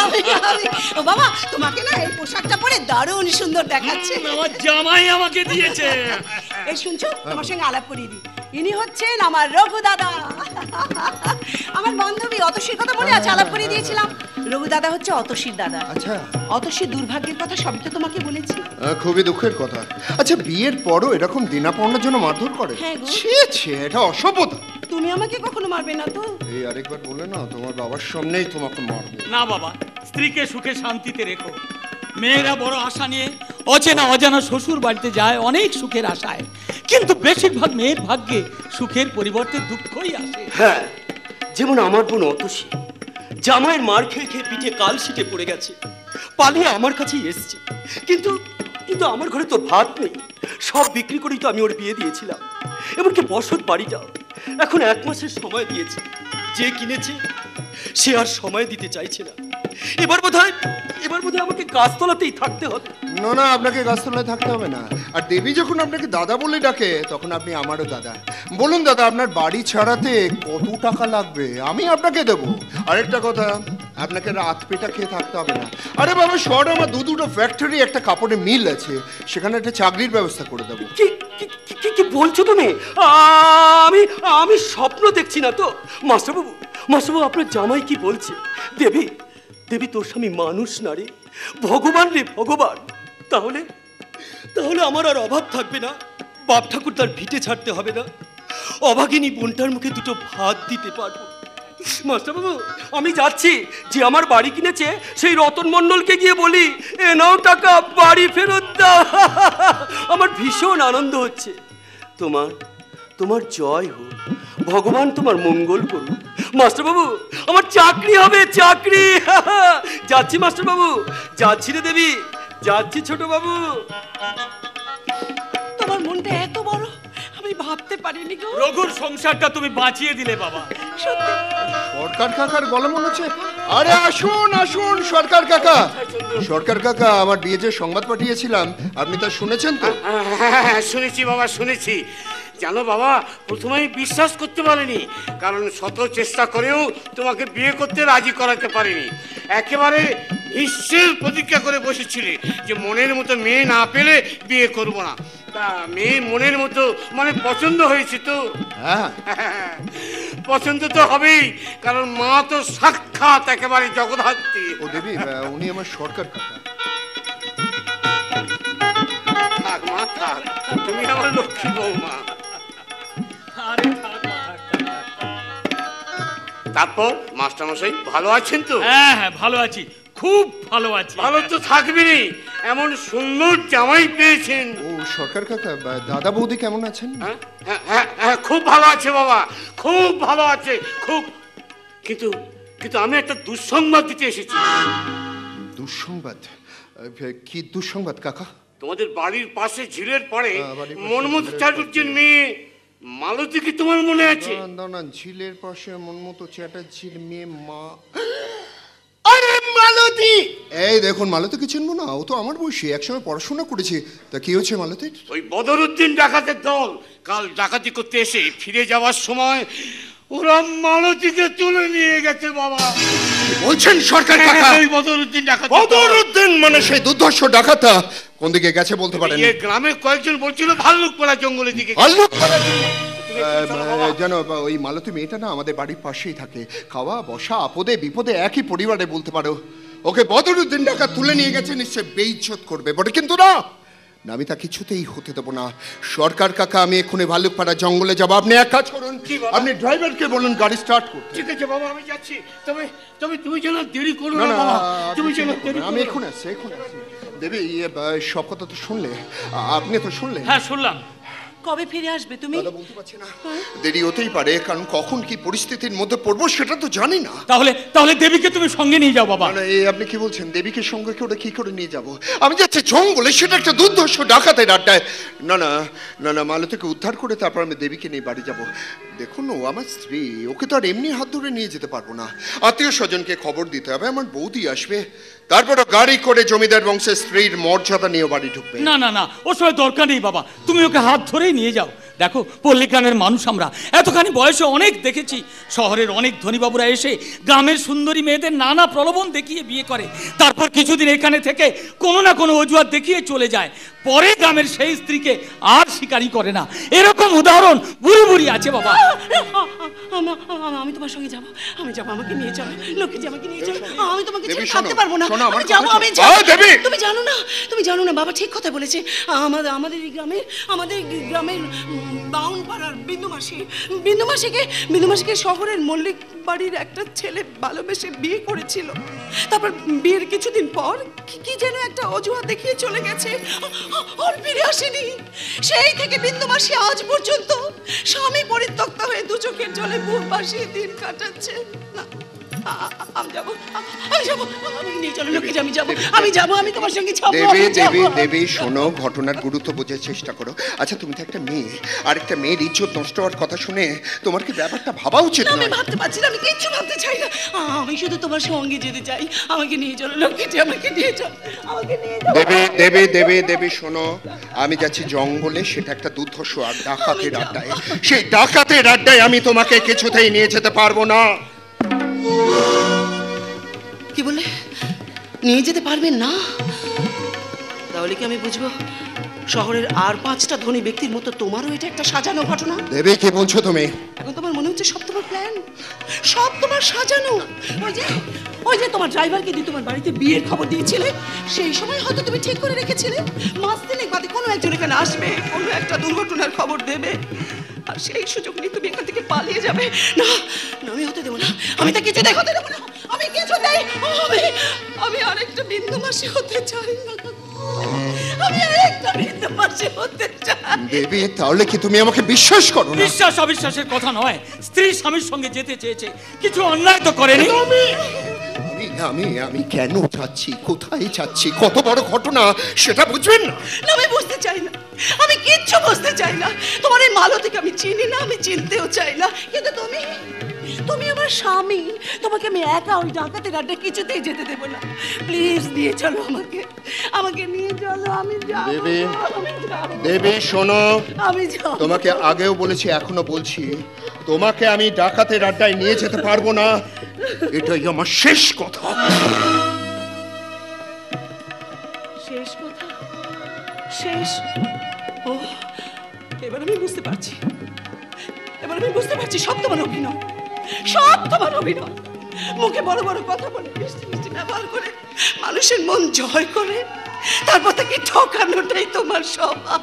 [SPEAKER 11] আমি আমি। ও বাবা তোমাকে না এই পোশাকটা পরে দারুণ সুন্দর দেখাচ্ছে।
[SPEAKER 3] আমার জামাই আমাকে দিয়েছে।
[SPEAKER 11] এই শুনছো? তোমার সঙ্গে আলাপ করিয়ে দিই। ইনি হচ্ছেন আমার রঘু দাদা। আমার বান্ধবী অতসীর কথা মনে আছে আলাপ করিয়ে দিয়েছিলাম। রঘু দাদা হচ্ছে অতসীর দাদা।
[SPEAKER 8] আচ্ছা।
[SPEAKER 11] অতসীর দুর্ভাগ্যের কথা সবই তো তোমাকে বলেছি।
[SPEAKER 8] আহ, খুবই দুঃখের কথা। আচ্ছা বিয়ের পরও এরকম দিনা পড়ানোর জন্য মারধর করে?
[SPEAKER 11] হ্যাঁ।
[SPEAKER 8] ছি ছি এটা অসভ্যতা।
[SPEAKER 11] তুমি আমাকে কখনো মারবে না তো?
[SPEAKER 8] এই আরেকবার বলে না তোমার বাবার সামনেই তোমাকে মারবো।
[SPEAKER 3] না বাবা স্ত্রীকে সুখে শান্তিতে রেখো। মেয়েরা বড় আশা নিয়ে অচেনা অজানা শ্বশুর বাড়িতে যায় অনেক সুখের আশায়। কিন্তু বেশিরভাগ মেয়ের ভাগ্যে সুখের পরিবর্তে দুঃখই আসে।
[SPEAKER 2] হ্যাঁ যেমন আমার বোন অতসী। জামাইয়ের মার খেয়ে খেয়ে পিঠে কাল সিটে পড়ে গেছে। পালিয়ে আমার কাছেই এসছে। কিন্তু কিন্তু আমার ঘরে তোর ভাত নেই। সব বিক্রি করেই তো আমি ওর বিয়ে দিয়েছিলাম। এমনকি বসত বাড়িটাও এখন এক মাসের সময় দিয়েছে। যে কিনেছে, সে আর সময় দিতে চাইছে না। এবার বোধহয় এবার বোধহয় আমাকে গাছতলাতেই থাকতে হবে।
[SPEAKER 8] না না আপনাকে গাছতলায় থাকতে হবে না। আর দেবী যখন আপনাকে দাদা বলে ডাকে তখন আপনি আমারও দাদা। বলুন দাদা আপনার বাড়ি ছাড়াতে কত টাকা লাগবে? আমি আপনাকে দেবো। আরেকটা কথা আপনাকে রাত পেটা খেয়ে থাকতে হবে না। আরে বাবা শহরে আমার দু দুটো ফ্যাক্টরি একটা কাপড়ের মিল আছে। সেখানে একটা চাকরির ব্যবস্থা করে দেবো।
[SPEAKER 2] কি কি- কি- বলছো তুমি? আমি আমি স্বপ্ন দেখছি না তো। মাস্টারবাবু মাস্টারবাবু আপনার জামাই কি বলছে? দেবী দেবী তোর স্বামী মানুষ না রে। ভগবান রে ভগবান। তাহলে তাহলে আমার আর অভাব থাকবে না। বাপ ঠাকুর তার ভিটে ছাড়তে হবে না। অভাগিনী বোনটার মুখে দুটো ভাত দিতে পারব। মাস্টারবাবু, আমি যাচ্ছি। যে আমার বাড়ি কিনেছে, সেই রতন মণ্ডলকে গিয়ে বলি, এ নাও টাকা, বাড়ি ফেরত দাও। আমার ভীষণ আনন্দ হচ্ছে। তোমার তোমার জয় হোক। ভগবান তোমার মঙ্গল করুন মাস্টারবাবু আমার চাকরি হবে চাকরি। যাচ্ছি মাস্টারবাবু যাচ্ছি রে দেবী যাচ্ছি ছোট বাবু
[SPEAKER 11] তোমার মনটা এত বড় আমি ভাবতে পারিনি গো।
[SPEAKER 3] রঘুর সংসারটা তুমি বাঁচিয়ে দিলে বাবা।
[SPEAKER 8] সরকার কাকার গলা মনে হচ্ছে। আরে আসুন আসুন সরকার কাকা। সরকার কাকা আমার বিয়ে যে সংবাদ পাঠিয়েছিলাম আপনি তা শুনেছেন তো?
[SPEAKER 14] হ্যাঁ শুনেছি বাবা শুনেছি। জানো বাবা প্রথমে আমি বিশ্বাস করতে পারিনি কারণ শত চেষ্টা করেও তোমাকে বিয়ে করতে রাজি করাতে পারিনি। একেবারে নিশ্চয় প্রতিজ্ঞা করে বসেছিলে যে মনের মতো মেয়ে না পেলে বিয়ে করব না। তা মেয়ে মনের মতো মানে পছন্দ হয়েছে তো?
[SPEAKER 8] হ্যাঁ।
[SPEAKER 14] পছন্দ তো হবেই কারণ মা তো সাক্ষাৎ একেবারে জগদ্ধাত্রী।
[SPEAKER 8] ও দেবী উনি আমার সরকার
[SPEAKER 14] থাক মা থাক। তুমি আমার লক্ষ্মী বৌমা। তারপর মাস্টারমশাই ভালো আছেন তো?
[SPEAKER 3] হ্যাঁ হ্যাঁ ভালো আছি। খুব ভালো আছি।
[SPEAKER 14] ভালো তো থাকবেনই এমন সুন্দর জামাই পেয়েছেন।
[SPEAKER 8] ও সরকার কাকা দাদা বৌদি কেমন আছেন?
[SPEAKER 14] হ্যাঁ হ্যাঁ, হ্যাঁ হ্যাঁ খুব ভালো আছে বাবা। খুব ভালো আছে খুব। কিন্তু কিন্তু আমি একটা দুঃসংবাদ দিতে এসেছি।
[SPEAKER 8] দুঃসংবাদ? কি দুঃসংবাদ কাকা?
[SPEAKER 14] তোমাদের বাড়ির পাশে ঝিলের পরে
[SPEAKER 8] হ্যাঁ, ঝিলের
[SPEAKER 14] চাটুর্যের মেয়ে মালতী কি তোমার মনে আছে?
[SPEAKER 8] না, না ঝিলের পাশে মনমতো চ্যাটার্জির মেয়ে মা।
[SPEAKER 14] আরে মালতী!
[SPEAKER 8] এই দেখুন মালতীকে চিনবো না ও তো আমার বয়সী একসময় পড়াশোনা করেছি। তা কি হয়েছে মালতীর?
[SPEAKER 14] ওই বদরুদ্দিন ডাকাতের দল কাল ডাকাতি করতে এসে ফিরে যাওয়ার সময় ওরা মালতীকে তুলে নিয়ে গেছে বাবা।
[SPEAKER 8] বলছেন সরকার কাকা
[SPEAKER 14] ওই বদরুদ্দিন ডাকাত
[SPEAKER 8] বদরুদ্দিন মানে সেই দুর্ধর্ষ ডাকাতা? কোন দিকে গেছে বলতে পারেন?
[SPEAKER 14] গ্রামে কয়েকজন বলছিল ভাল্লুকপাড়া জঙ্গলের দিকে
[SPEAKER 8] জানো ওই মালতী মেয়েটা না আমাদের বাড়ির পাশেই থাকে। খাওয়া বসা আপদে বিপদে একই পরিবারে বলতে পারো। ওকে বদরুদ্দিন ডাকা তুলে নিয়ে গেছে নিশ্চয় বেইজ্জত করবে বটে কিন্তু না! না, আমি তা কিছুতেই হতে দেবো না। সরকার কাকা আমি এক্ষুনি ভাল্লুকপাড়া জঙ্গলে যাব। আপনি এক কাজ করুন আপনি ড্রাইভারকে বলুন গাড়ি স্টার্ট করুন
[SPEAKER 14] ঠিক আছে বাবা আমি যাচ্ছি। তবে তবে তুমি যেন দেরি করো
[SPEAKER 8] না
[SPEAKER 14] বাবা। তুমি যেন দেরি
[SPEAKER 8] আমি এখন আছি এখন আসছি দেবী ইয়ে, সব কথা তো শুনলে। আপনি তো শুনলেন।
[SPEAKER 3] হ্যাঁ শুনলাম।
[SPEAKER 11] কবে ফিরে আসবে তুমি?
[SPEAKER 8] দাদা বলতে পারছি না। দেরি হতেই পারে কারণ কখন কি পরিস্থিতির মধ্যে পড়ব সেটা তো জানি না।
[SPEAKER 3] তাহলে তাহলে দেবীকে তুমি সঙ্গে নিয়ে যাও বাবা।
[SPEAKER 8] মানে এই আপনি কি বলছেন? দেবীকে সঙ্গে করে কি করে নিয়ে যাব? আমি যাচ্ছি জঙ্গলে সেটা একটা দুর্ধর্ষ ডাকাতের আড্ডায়। না না না না মালতীকে উদ্ধার করে তারপর আমি দেবীকে নিয়ে বাড়ি যাব। দেখুন ও আমার স্ত্রী ওকে তো আর এমনি হাত ধরে নিয়ে যেতে পারব না। আত্মীয় স্বজনকে খবর দিতে হবে আমার বৌদি আসবে। তারপর গাড়ি করে জমিদার বংশের স্ত্রীর মর্যাদা নিয়ে বাড়ি ঢুকবে।
[SPEAKER 3] না না না, ওর সময় দরকার নেই বাবা। তুমি ওকে হাত ধরেই নিয়ে যাও। দেখো পল্লীগ্রামের মানুষ আমরা। এতখানি বয়সে অনেক দেখেছি শহরের অনেক ধনীবাবুরা এসে গ্রামের সুন্দরী মেয়েদের নানা প্রলোভন দেখিয়ে বিয়ে করে। তারপর কিছুদিন এখানে থেকে কোনো না কোনো অজুহাত দেখিয়ে চলে যায়। পরে গ্রামের সেই স্ত্রীকে আর স্বীকারই করে না। এরকম উদাহরণ বুড়ি বুড়ি আছে বাবা।
[SPEAKER 11] আমা- তোমার সঙ্গে যাব। আমি যাব আমাকে নিয়ে চলো। লোকে যে আমাকে নিয়ে চলো। আমি তোমাকে ছেড়ে থাকতে পারব না। আমি যাব আমি যাব। তুমি জানো না তুমি জানো না বাবা ঠিক কথা বলেছে। আমাদের আমাদের এই গ্রামের আমাদের গ্রামের বাউন পাড়ার বিন্দু মাসি। বিন্দু মাসিকে বিন্দু মাসিকে শহরের মল্লিক বাড়ির একটা ছেলে ভালোবেসে বিয়ে করেছিল। তারপর বিয়ের কিছুদিন পর কি যেন একটা অজুহাত দেখিয়ে চলে গেছে। আর ফিরে আসেনি। সেই থেকে বিন্দু মাসি আজ পর্যন্ত স্বামী পরিত্যক্ত হয়ে দু চোখের জলে বুক ভাসিয়ে দিন কাটাচ্ছে। না আমি যাব আমি যাব আমি নিয়ে চলো লোকে আমি যাব আমি যাব আমি তোমার সঙ্গে যাব
[SPEAKER 8] দেবী
[SPEAKER 11] আমি
[SPEAKER 8] দেবী দেবী শোনো ঘটনার গুরুত্ব বোঝার চেষ্টা করো। আচ্ছা তুমি তো একটা মেয়ে আর একটা মেয়ের ইজ্জত নষ্ট হওয়ার কথা শুনে তোমার কি ব্যাপারটা ভাবা উচিত
[SPEAKER 11] না, আমি ভাবতে পারছি না আমি কিচ্ছু ভাবতে চাই না। আমি শুধু তোমার সঙ্গে যেতে চাই। আমাকে নিয়ে চলো আমাকে নিয়ে চলো আমাকে নিয়ে চলো
[SPEAKER 8] দেবী দেবী দেবী দেবী শোনো আমি যাচ্ছি জঙ্গলে সেটা একটা দুর্ধর্ষ আর ডাকাতের আড্ডায়। সেই ডাকাতের আড্ডায় আমি তোমাকে কিছুতেই নিয়ে যেতে পারব না।
[SPEAKER 11] কি বললে? নিয়ে যেতে পারবেন না? তাহলে কি আমি বুঝব? শহরের আর পাঁচটা ধনী ব্যক্তির মতো তোমারও এটা একটা সাজানো ঘটনা?
[SPEAKER 8] দেবে কে বলছো তুমি?
[SPEAKER 11] এখন তোমার মনে হচ্ছে সব তোমার প্ল্যান সব তোমার সাজানো? ওই যে ওই যে তোমার ড্রাইভারকে দিয়ে তোমার বাড়িতে বিয়ের খবর দিয়েছিলে? সেই সময় হয়তো তুমি ঠিক করে রেখেছিলে। মাস তিনেক বাদে কোনো একজন এখানে আসবে। কোনো একটা দুর্ঘটনার খবর দেবে। আর সেই সুযোগ নিয়ে তুমি এখান থেকে পালিয়ে যাবে। না না আমি হতে দেবো না। আমি তা কিছু দেখাতে দেবো না। আমি কিছু দেই আমি আমি আরেকটা বিন্দু মাসি হতে চাই না আমি আরেকটা বিন্দু মাসি হতে চাই।
[SPEAKER 8] দেবী তাহলে কি তুমি আমাকে বিশ্বাস করো না?
[SPEAKER 3] বিশ্বাস অবিশ্বাসের কথা নয়। স্ত্রী স্বামীর সঙ্গে যেতে চেয়েছে। কিছু অন্যায় তো করেনি।
[SPEAKER 8] আমি আমি আমি কেন যাচ্ছি? কোথায় যাচ্ছি? কত বড় ঘটনা সেটা বুঝবেন না?
[SPEAKER 11] না আমি বুঝতে চাই না। আমি কিচ্ছু বুঝতে চাই না। তোমার এই মালতীকে আমি চিনি না আমি চিনতেও চাই না। কিন্তু তুমি তুমি আমার স্বামী। তোমাকে আমি একা ওই ডাকাতে রাড্ডা কিছুতেই যেতে দেবো না। প্লিজ নিয়ে চলো আমাকে। আমাকে নিয়ে চলো আমি যাব।
[SPEAKER 8] দেবী
[SPEAKER 11] আমি যাব।
[SPEAKER 8] দেবী শোনো।
[SPEAKER 11] আমি যাব।
[SPEAKER 8] তোমাকে আগেও বলেছি এখনও বলছি তোমাকে আমি ডাকাতের আড্ডায় নিয়ে যেতে পারব না। এটাই আমার শেষ কথা।
[SPEAKER 11] শেষ কথা? শেষ? ও এবার আমি বুঝতে পারছি। এবার আমি বুঝতে পারছি সব তোমার অভিনয়। সব তোমার অভিনয়। মুখে বড় বড় কথা বলে, মিষ্টি মিষ্টি ব্যবহার করে, মানুষের মন জয় করে, তারপর থেকে ঠকানোটাই তোমার স্বভাব।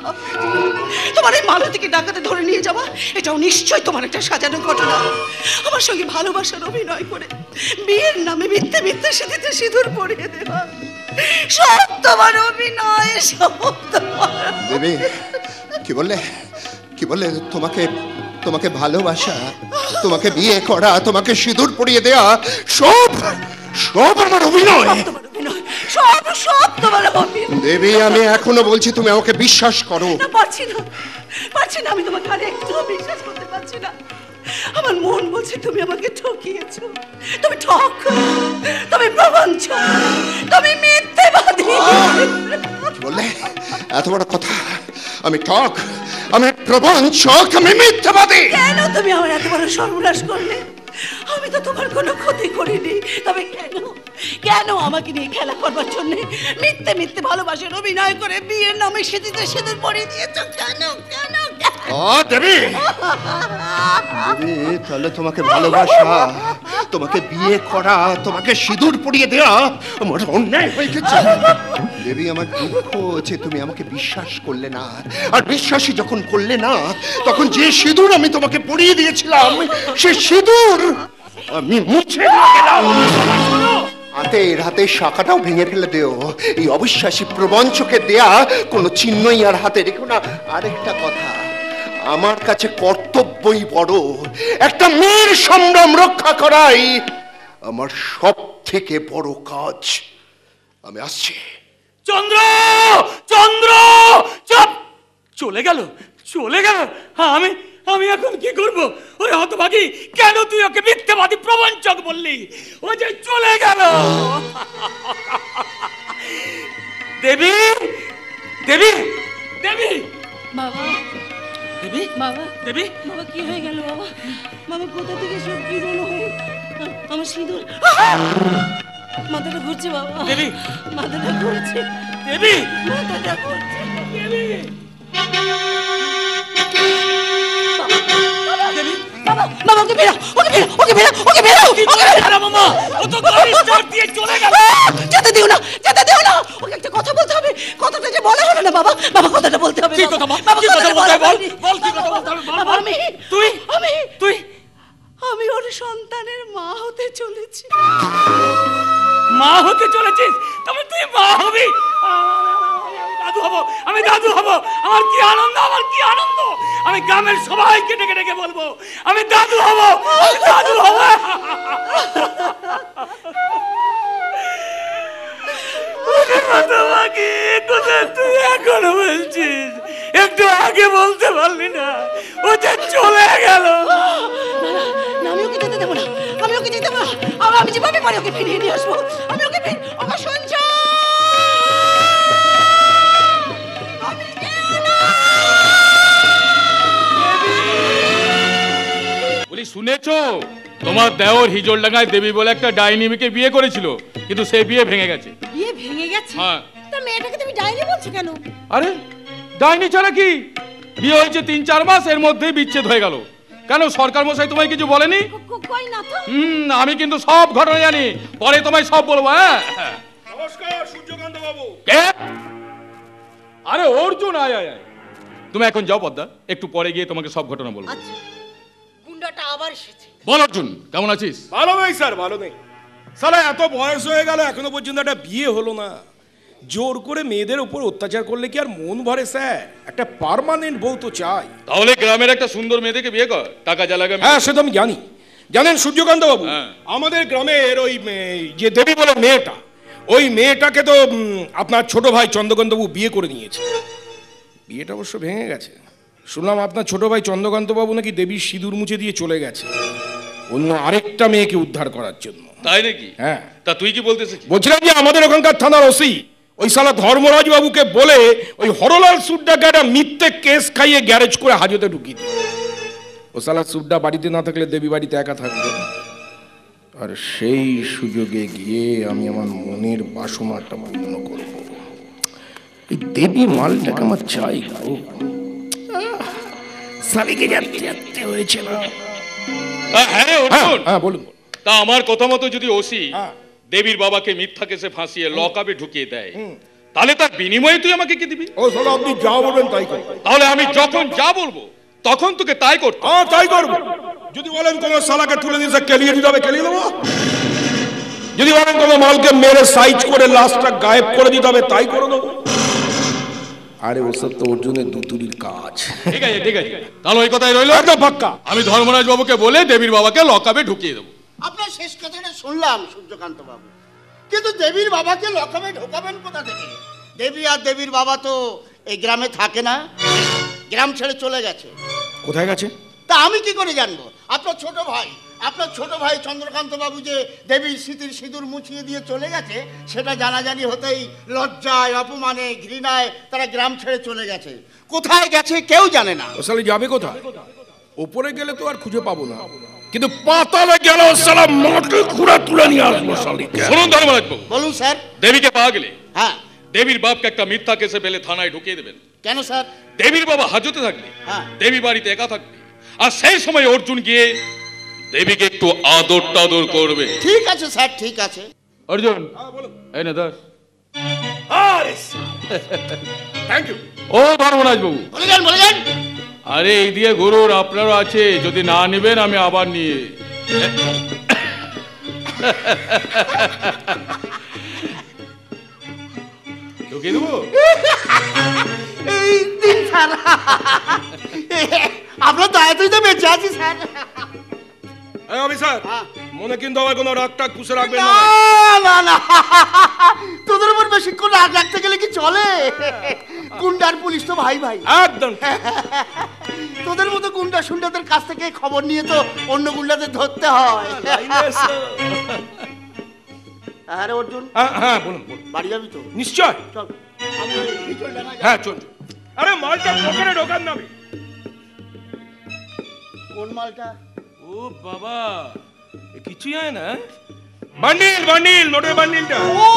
[SPEAKER 11] তোমার এই মালতীকে ডাকাতে ধরে নিয়ে যাওয়া, এটাও নিশ্চয়ই তোমার একটা সাজানো ঘটনা। আমার সঙ্গে ভালোবাসার অভিনয় করে, বিয়ের নামে মিথ্যে মিথ্যে সেদিতে সিঁদুর পরিয়ে দেওয়া। সব তোমার অভিনয়, সব তোমার
[SPEAKER 8] দেবী, কি বললে? কি বললে? তোমাকে তোমাকে ভালোবাসা তোমাকে বিয়ে করা তোমাকে সিঁদুর পরিয়ে দেয়া সব সব আমার অভিনয়।
[SPEAKER 11] সব সব তোমার অভিনয়।
[SPEAKER 8] দেবী আমি এখনও বলছি তুমি আমাকে বিশ্বাস করো।
[SPEAKER 11] না পারছি না পারছি না আমি তোমাকে আর একটু বিশ্বাস করতে পারছি না। আমার মন বলছে তুমি আমাকে ঠকিয়েছ। তুমি ঠক তুমি প্রবঞ্চ তুমি মিথ্যেবাদী।
[SPEAKER 8] কি বললে? এত বড় কথা। আমি ঠক আমি প্রবঞ্চক আমি মিথ্যাবাদী।
[SPEAKER 11] কেন তুমি আমার এত বড় সর্বনাশ করলে? আমি তো তোমার কোনো ক্ষতি করিনি। তবে কেন? কেন আমাকে নিয়ে খেলা করবার জন্য মিথ্যে মিথ্যে ভালোবাসার অভিনয় করে বিয়ের নামে সেদিতে সেদিন পড়িয়ে দিয়েছ? কেন? কেন? কেন?
[SPEAKER 8] ও দেবী! দেবী তাহলে তোমাকে ভালোবাসা তোমাকে বিয়ে করা তোমাকে সিঁদুর পরিয়ে দেয়া আমার অন্যায় হয়ে গেছে। দেবী আমার দুঃখ যে তুমি আমাকে বিশ্বাস করলে না। আর বিশ্বাসী যখন করলে না তখন যে সিঁদুর আমি তোমাকে পরিয়ে দিয়েছিলাম সে সিঁদুর আমি মুছে গেলাম হাতের হাতে শাখাটাও ভেঙে ফেলে দেও। এই অবিশ্বাসী প্রবঞ্চকে দেয়া কোনো চিহ্নই আর হাতে রেখো না। আরেকটা কথা, আমার কাছে কর্তব্যই বড়। একটা মেয়ের সম্ভ্রম রক্ষা করাই আমার সব থেকে বড় কাজ। আমি আসছি।
[SPEAKER 3] চন্দ্র! চন্দ্র! চলে গেল চলে গেল। হ্যাঁ আমি আমি এখন কি করব? ওই হতভাগী কেন তুই ওকে মিথ্যাবাদী প্রবঞ্চক বললি? ও যে চলে গেল। দেবী দেবী দেবী।
[SPEAKER 11] বাবা।
[SPEAKER 3] দেবী?
[SPEAKER 11] বাবা।
[SPEAKER 3] দেবী?
[SPEAKER 11] বাবা কি হয়ে গেল বাবা? বাবা কোথা থেকে সব কি হয়ে আমার সিঁদুর। মাথাটা ঘুরছে বাবা।
[SPEAKER 3] দেবী।
[SPEAKER 11] মাথাটা ঘুরছে।
[SPEAKER 3] দেবী।
[SPEAKER 11] মাথাটা ঘুরছে।
[SPEAKER 3] দেবী।
[SPEAKER 11] ওকে বেরো ওকে বেরো ওকে বেরো
[SPEAKER 3] মামা ও তো চোট দিয়ে চলে গেল
[SPEAKER 11] যেতে দিও না যেতে দিও না ওকে একটা কথা বলতে হবে কথাটা যে বলা হলো না বাবা বাবা কথাটা বলতে হবে
[SPEAKER 3] কথা
[SPEAKER 11] বাবা
[SPEAKER 3] কি কথা বলতে
[SPEAKER 11] বল।
[SPEAKER 3] বল,
[SPEAKER 11] বাবা, আমি
[SPEAKER 3] তুই?
[SPEAKER 11] আমি আমি ওর সন্তানের মা হতে চলেছি
[SPEAKER 3] মা হতে চলেছিস তবে তুই মা হবি দাদু হব, আমি দাদু হব। আমার কি আনন্দ, আমার কি আনন্দ? আমি গ্রামের সবাইকে ডেকে ডেকে বলব, আমি দাদু হব, আমি দাদু হব। তোমাকে কথা তুই এখনও বলছিস? একটু আগে বলতে পারলি না, ও চলে গেল।
[SPEAKER 11] আমি ওকে যেতে ওকে যেতে দেবো না। আমি ওকে ফিরিয়ে নিয়ে আসব। আমি ওকে ফির ওকে শুনছ?
[SPEAKER 7] তোমার দেওর হিজলডাঙ্গায় দেবী বলে একটা ডাইনিমিকে বিয়ে করেছিল কিন্তু সে বিয়ে ভেঙে গেছে।
[SPEAKER 6] বিয়ে ভেঙে গেছে?
[SPEAKER 7] হ্যাঁ।
[SPEAKER 6] তা মেয়েটাকে তুমি ডাইনি বলছো কেন?
[SPEAKER 7] আরে ডাইনি ছাড়া কি? বিয়ে হয়েছে তিন চার মাস এর মধ্যেই বিচ্ছেদ হয়ে গেল। কেন সরকার মশাই তোমায় কিছু বলেনি?
[SPEAKER 6] কই না তো।
[SPEAKER 7] হুম আমি কিন্তু সব ঘটনা জানি। পরে তোমায় সব বলব হ্যাঁ?
[SPEAKER 12] নমস্কার সূর্যকান্ত বাবু।
[SPEAKER 7] কে? আরে অর্জুন আয় আয় আয়। তুমি এখন যাও পদ্মা। একটু পরে গিয়ে তোমাকে সব ঘটনা বলব।
[SPEAKER 6] আচ্ছা। গুন্ডাটা আবার এসেছে।
[SPEAKER 7] বল অর্জুন কেমন আছিস?
[SPEAKER 12] ভালো নেই স্যার ভালো নেই। সালা এত বয়স হয়ে গেল এখনও পর্যন্ত একটা বিয়ে হলো না। জোর করে মেয়েদের উপর অত্যাচার করলে কি আর মন ভরে স্যার? একটা পার্মানেন্ট বউ তো চাই।
[SPEAKER 7] তাহলে গ্রামের একটা সুন্দর মেয়েদেরকে বিয়ে কর টাকা যা লাগে
[SPEAKER 12] হ্যাঁ সে তো আমি জানি। জানেন সূর্যকান্ত বাবু
[SPEAKER 7] হ্যাঁ।
[SPEAKER 12] আমাদের গ্রামের ওই মে- যে দেবী বলে মেয়েটা ওই মেয়েটাকে তো আপনার ছোট ভাই চন্দ্রকান্ত বাবু বিয়ে করে নিয়েছে। বিয়েটা অবশ্য ভেঙে গেছে। শুনলাম আপনার ছোট ভাই চন্দ্রকান্ত বাবু নাকি দেবীর সিঁদুর মুছে দিয়ে চলে গেছে। অন্য আরেকটা মেয়েকে উদ্ধার করার জন্য।
[SPEAKER 7] তাই নাকি?
[SPEAKER 12] হ্যাঁ।
[SPEAKER 7] তা তুই কি বলতেছিস
[SPEAKER 12] বলছিলাম যে আমাদের ওখানকার থানার ওসি ওই সালা ধর্মরাজ বাবুকে বলে ওই হরলাল সুড্ডাকে একটা মিথ্যে কেস খাইয়ে গ্যারেজ করে হাজতে ঢুকিয়ে দিই ও সালা সুড্ডা বাড়িতে না থাকলে দেবী বাড়িতে একা থাকবে? আর সেই সুযোগে গিয়ে আমি আমার মনের বাসনাটা পূর্ণ করব। এই দেবী মালটাকে আমার চাই গো আহ, শালিকে যাতে যাতে হয়েছে না
[SPEAKER 7] তা হ্যাঁ
[SPEAKER 12] হ্যাঁ
[SPEAKER 7] অর্জুন
[SPEAKER 12] হ্যাঁ বলুন।
[SPEAKER 7] তা আমার কথা মতো যদি ওসি
[SPEAKER 12] হ্যাঁ।
[SPEAKER 7] দেবীর বাবাকে মিথ্যা কেসে ফাঁসিয়ে লকআপে ঢুকিয়ে দেয় তাহলে তার বিনিময়ে তুই আমাকে কি দিবি?
[SPEAKER 12] ও সালা আপনি যা বলবেন তাই করব।
[SPEAKER 7] তাহলে আমি যখন যা বলব তখন তোকে তাই করতে
[SPEAKER 12] হ্যাঁ তাই করব। যদি বলেন কোনো সালাকে তুলে দিয়ে কেলিয়ে দিতে হবে কেলিয়ে দেবো। যদি বলেন কোনো মালকে মেরে সাইজ করে লাশটা গায়েব করে দিতে হবে তাই করে দেবো। আরে ওসব তো অর্জুনের দুতুরির কাজ।
[SPEAKER 7] ঠিক আছে ঠিক আছে। তাহলে ওই কথাই রইল।
[SPEAKER 12] একদম পাক্কা।
[SPEAKER 7] আমি ধর্মরাজ বাবুকে বলে দেবীর বাবাকে লকআপে ঢুকিয়ে দেবো।
[SPEAKER 5] আপনার শেষ কথাটা শুনলাম সূর্যকান্ত বাবু। কিন্তু দেবীর বাবাকে লকআপে ঢোকাবেন কোথা থেকে? দেবী আর দেবীর বাবা তো এই গ্রামে থাকে না। গ্রাম ছেড়ে চলে গেছে।
[SPEAKER 12] কোথায় গেছে?
[SPEAKER 5] তা আমি কি করে জানব? আপনার ছোট ভাই আপনার ছোট ভাই চন্দ্রকান্ত বাবু যে দেবীর স্মৃতির সিঁদুর মুছিয়ে দিয়ে চলে গেছে সেটা জানাজানি হতেই লজ্জায় অপমানে ঘৃণায় তারা গ্রাম ছেড়ে চলে গেছে। কোথায় গেছে কেউ জানে না।
[SPEAKER 12] সালে যাবে কোথায়? ওপরে গেলে তো আর খুঁজে পাবো না। কিন্তু পাতালে গেল সালা মাটি খুঁড়া তুলে নিয়ে আসব শালিকে
[SPEAKER 7] শুনুন ধর্মরাজ বাবু।
[SPEAKER 5] বলুন স্যার।
[SPEAKER 7] দেবীকে পাওয়া গেলে
[SPEAKER 5] হ্যাঁ।
[SPEAKER 7] দেবীর বাপকে একটা মিথ্যা কেসে ফেলে থানায় ঢুকিয়ে দেবেন।
[SPEAKER 5] কেন স্যার?
[SPEAKER 7] দেবীর বাবা হাজতে থাকবে
[SPEAKER 5] হ্যাঁ।
[SPEAKER 7] দেবী বাড়িতে একা থাকবে। আর সেই সময় অর্জুন গিয়ে দেবীকে একটু আদর টাদর করবে।
[SPEAKER 5] ঠিক আছে স্যার ঠিক আছে।
[SPEAKER 7] অর্জুন এই না দাস
[SPEAKER 12] থ্যাংক ইউ
[SPEAKER 7] ও ধর্মরাজ বাবু
[SPEAKER 5] বলে যান বলে যান।
[SPEAKER 7] আরে এই দিয়ে গরুর আপনারও আছে যদি না নেবেন আমি আবার নিয়ে। ঢুকিয়ে দেবো?
[SPEAKER 5] এই দিন স্যার। আপনার দয়াতেই তো বেঁচে আছি স্যার।
[SPEAKER 12] এই অফিসার মনে কিন্তু আমার কোনো রাগ টাগ পুষে রাখবেন
[SPEAKER 5] না।
[SPEAKER 12] না
[SPEAKER 5] না না। তোদের উপর বেশিক্ষণ রাগ রাখতে গেলে কি চলে? গুন্ডার পুলিশ তো ভাই ভাই।
[SPEAKER 12] একদম
[SPEAKER 5] তোদের মতো গুন্ডা সুন্ডাদের কাছ থেকে খবর নিয়ে তো অন্য গুন্ডাদের ধরতে হয়। আরে অর্জুন।
[SPEAKER 12] হ্যাঁ হ্যাঁ বলুন বলুন।
[SPEAKER 5] বাড়ি যাবি তো?
[SPEAKER 12] নিশ্চয়। হ্যাঁ চল চল। আরে মালটা পকেটে ঢোকান না
[SPEAKER 5] কোন মালটা?
[SPEAKER 12] ও বাবা কিছুই হয় না বান্ডিল বান্ডিল নোটের বান্ডিলটা।
[SPEAKER 5] ও!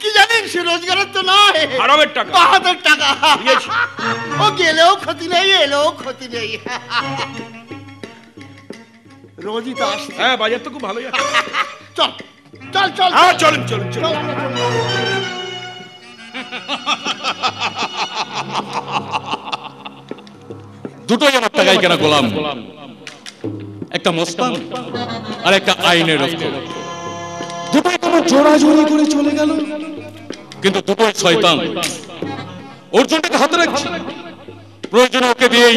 [SPEAKER 5] কি জানিস সে রোজগারের তো নয়।
[SPEAKER 12] হারামের টাকা।
[SPEAKER 5] বাহাতের টাকা। ও গেলেও ক্ষতি নেই এলেও ক্ষতি নেই। রোজই তো আসছে।
[SPEAKER 12] হ্যাঁ বাজার তো খুব ভালোই আছে।
[SPEAKER 5] চল চল চল।
[SPEAKER 12] হ্যাঁ চলুন চলুন
[SPEAKER 5] চল চল।
[SPEAKER 7] দুটো যেন টাকায় কেনা গোলাম? একটা মস্তান আর একটা আইনের দুটোই জোড়াজোড়ি করে চলে গেল? কিন্তু দুটোই শয়তান। হাতে ওকে দিয়েই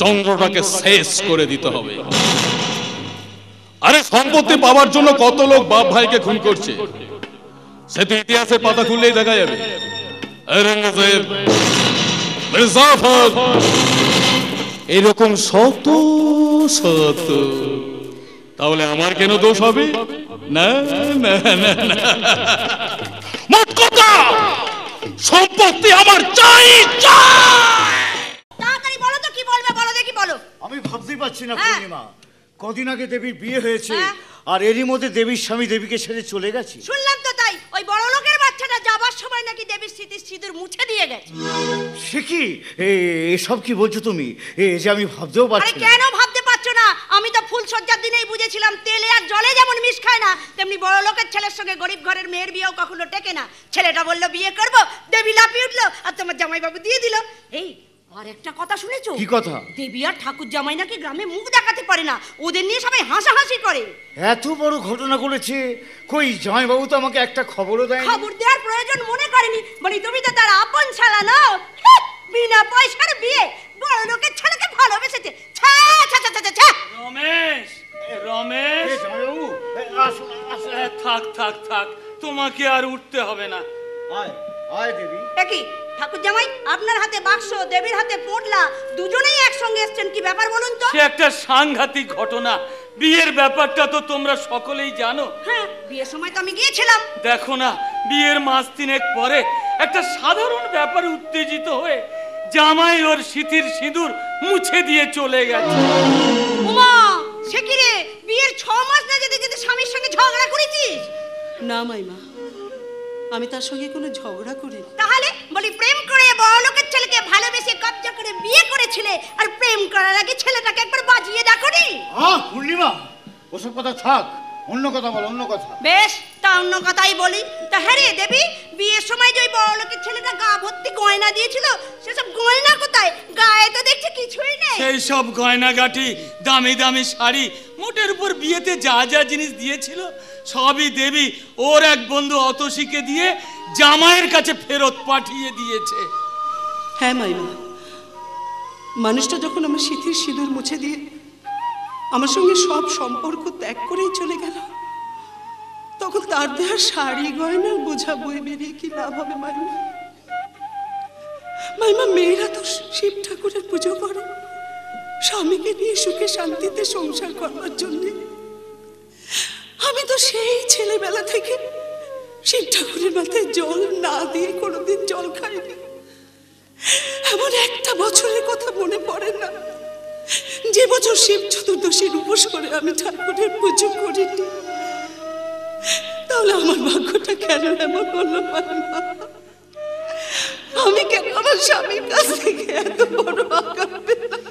[SPEAKER 7] চন্দ্রটাকে শেষ করে দিতে হবে। আরে সম্পত্তি পাওয়ার জন্য কত লোক বাপ ভাইকে খুন করছে? সে তো ইতিহাসের পাতা খুললেই দেখা যাবে। ঔরঙ্গজেব মির্জাফর এরকম শত শত। তাহলে আমার কেন দোষ হবে? না না না না। মোট কথা সম্পত্তি আমার চাই চাই।
[SPEAKER 9] তাড়াতাড়ি বলো তো কি বলবে? বলো দেখি বলো।
[SPEAKER 10] পাচ্ছি না
[SPEAKER 9] হ্যাঁ।
[SPEAKER 10] পূর্ণিমা কদিন আগে দেবীর বিয়ে হয়েছে।
[SPEAKER 9] হ্যাঁ।
[SPEAKER 10] আর এরই মধ্যে দেবীর স্বামী দেবীকে ছেড়ে চলে গেছে।
[SPEAKER 9] শুনলাম তো তাই ওই বড় লোকের বাচ্চাটা যাবার সময় নাকি দেবীর স্মৃতির সিঁদুর মুছে দিয়ে গেছে।
[SPEAKER 10] সে কি? এসব কি বলছো তুমি? এ যে আমি ভাবতেও
[SPEAKER 9] আরে
[SPEAKER 10] পারছি না।
[SPEAKER 9] কেন ভাবতে পারছ না? আমি তো ফুল সজ্জার দিনেই বুঝেছিলাম তেলে আর জলে যেমন মিশ খায় না তেমনি বড় লোকের ছেলের সঙ্গে গরিব ঘরের মেয়ের বিয়েও কখনো টেকে না। ছেলেটা বলল বিয়ে করব? দেবী লাফিয়ে উঠল আর তোমার জামাইবাবু দিয়ে দিল। এই আর একটা কথা শুনেছো?
[SPEAKER 10] কি কথা?
[SPEAKER 9] দেবী আর ঠাকুর জামাই নাকি গ্রামে মুখ দেখাতে পারে না ওদের নিয়ে সবাই হাসাহাসি করে।
[SPEAKER 10] এত বড় ঘটনা ঘটেছে কই জামাইবাবু তো আমাকে একটা খবরও দেয়
[SPEAKER 9] খবর দেওয়ার প্রয়োজন মনে করেনি বলি তুমি তো তার আপন ছাড়া নাও। বিনা পয়সার বিয়ে বড় লোকের ছেলেকে ভালোবেসেছে। ছা ছা ছা ছা, ছা ছা।
[SPEAKER 3] রমেশ রমেশ। এ, থাক থাক থাক তোমাকে আর উঠতে হবে না।
[SPEAKER 10] আয় আয় দেবী।
[SPEAKER 9] একই ঠাকুর জামাই আপনার হাতে বাক্স দেবীর হাতে পোটলা দুজনেই একসঙ্গে এসছেন কি ব্যাপার বলুন তো?
[SPEAKER 3] সে একটা সাংঘাতিক ঘটনা। বিয়ের ব্যাপারটা তো তোমরা সকলেই জানো।
[SPEAKER 9] হ্যাঁ বিয়ের সময় তো আমি গিয়েছিলাম।
[SPEAKER 3] দেখো না বিয়ের মাস তিনেক পরে একটা সাধারণ ব্যাপারে উত্তেজিত হয়ে জামাই ওর সিথির সিঁদুর মুছে দিয়ে চলে গেছে।
[SPEAKER 9] উমা সে কি রে? বিয়ের ছ মাস না যেতে যেতে স্বামীর সঙ্গে ঝগড়া করেছিস?
[SPEAKER 11] না মাইমা। আমি তার সঙ্গে কোনো ঝগড়া করিনি।
[SPEAKER 9] তাহলে বলি প্রেম করে বড়লোকের ছেলেকে ভালোবেসে কবজা করে বিয়ে করেছিলে আর প্রেম করার আগে ছেলেটাকে একবার বাজিয়ে দেখো নি
[SPEAKER 10] আহ পূর্ণিমা ওসব কথা থাক অন্য কথা বল অন্য কথা।
[SPEAKER 9] বেশ তা অন্য কথাই বলি। তা হ্যাঁ রে দেবী বিয়ের সময় যে ওই বড় ছেলেটা গা ভর্তি গয়না দিয়েছিল সেসব গয়না কোথায়? গায়ে তো দেখছি কিছুই নেই।
[SPEAKER 3] সেই সব গয়নাগাটি দামি দামি শাড়ি মোটের উপর বিয়েতে যা যা জিনিস দিয়েছিল সবই দেবী। ওর এক বন্ধু অতসীকে দিয়ে জামাইয়ের কাছে ফেরত পাঠিয়ে দিয়েছে।
[SPEAKER 11] হ্যাঁ মাইমা। মানুষটা যখন আমার শীতের সিঁদুর মুছে দিয়ে আমার সঙ্গে সব সম্পর্ক ত্যাগ করেই চলে গেল, তখন তার দেওয়া শাড়ি, গয়না, বোঝা বয়ে বেরিয়ে কি লাভ হবে, মাইমা? মাইমা, মেয়েরা তো শিব ঠাকুরের পুজো করে। স্বামীকে নিয়ে সুখে শান্তিতে সংসার করবার জন্য। আমি তো সেই ছেলেবেলা থেকে শিব ঠাকুরের মাথায় জল না দিয়ে কোনোদিন জল খাইনি। এমন একটা বছরের কথা মনে পড়ে না। যে বছর শিব চতুর্দশীর উপোস করে আমি ঠাকুরের পুজো করিনি। তাহলে আমার ভাগ্যটা কেন এমন হলো? আমি কেন আমার স্বামীর কাছ থেকে এত বড় আঘাত পেলাম?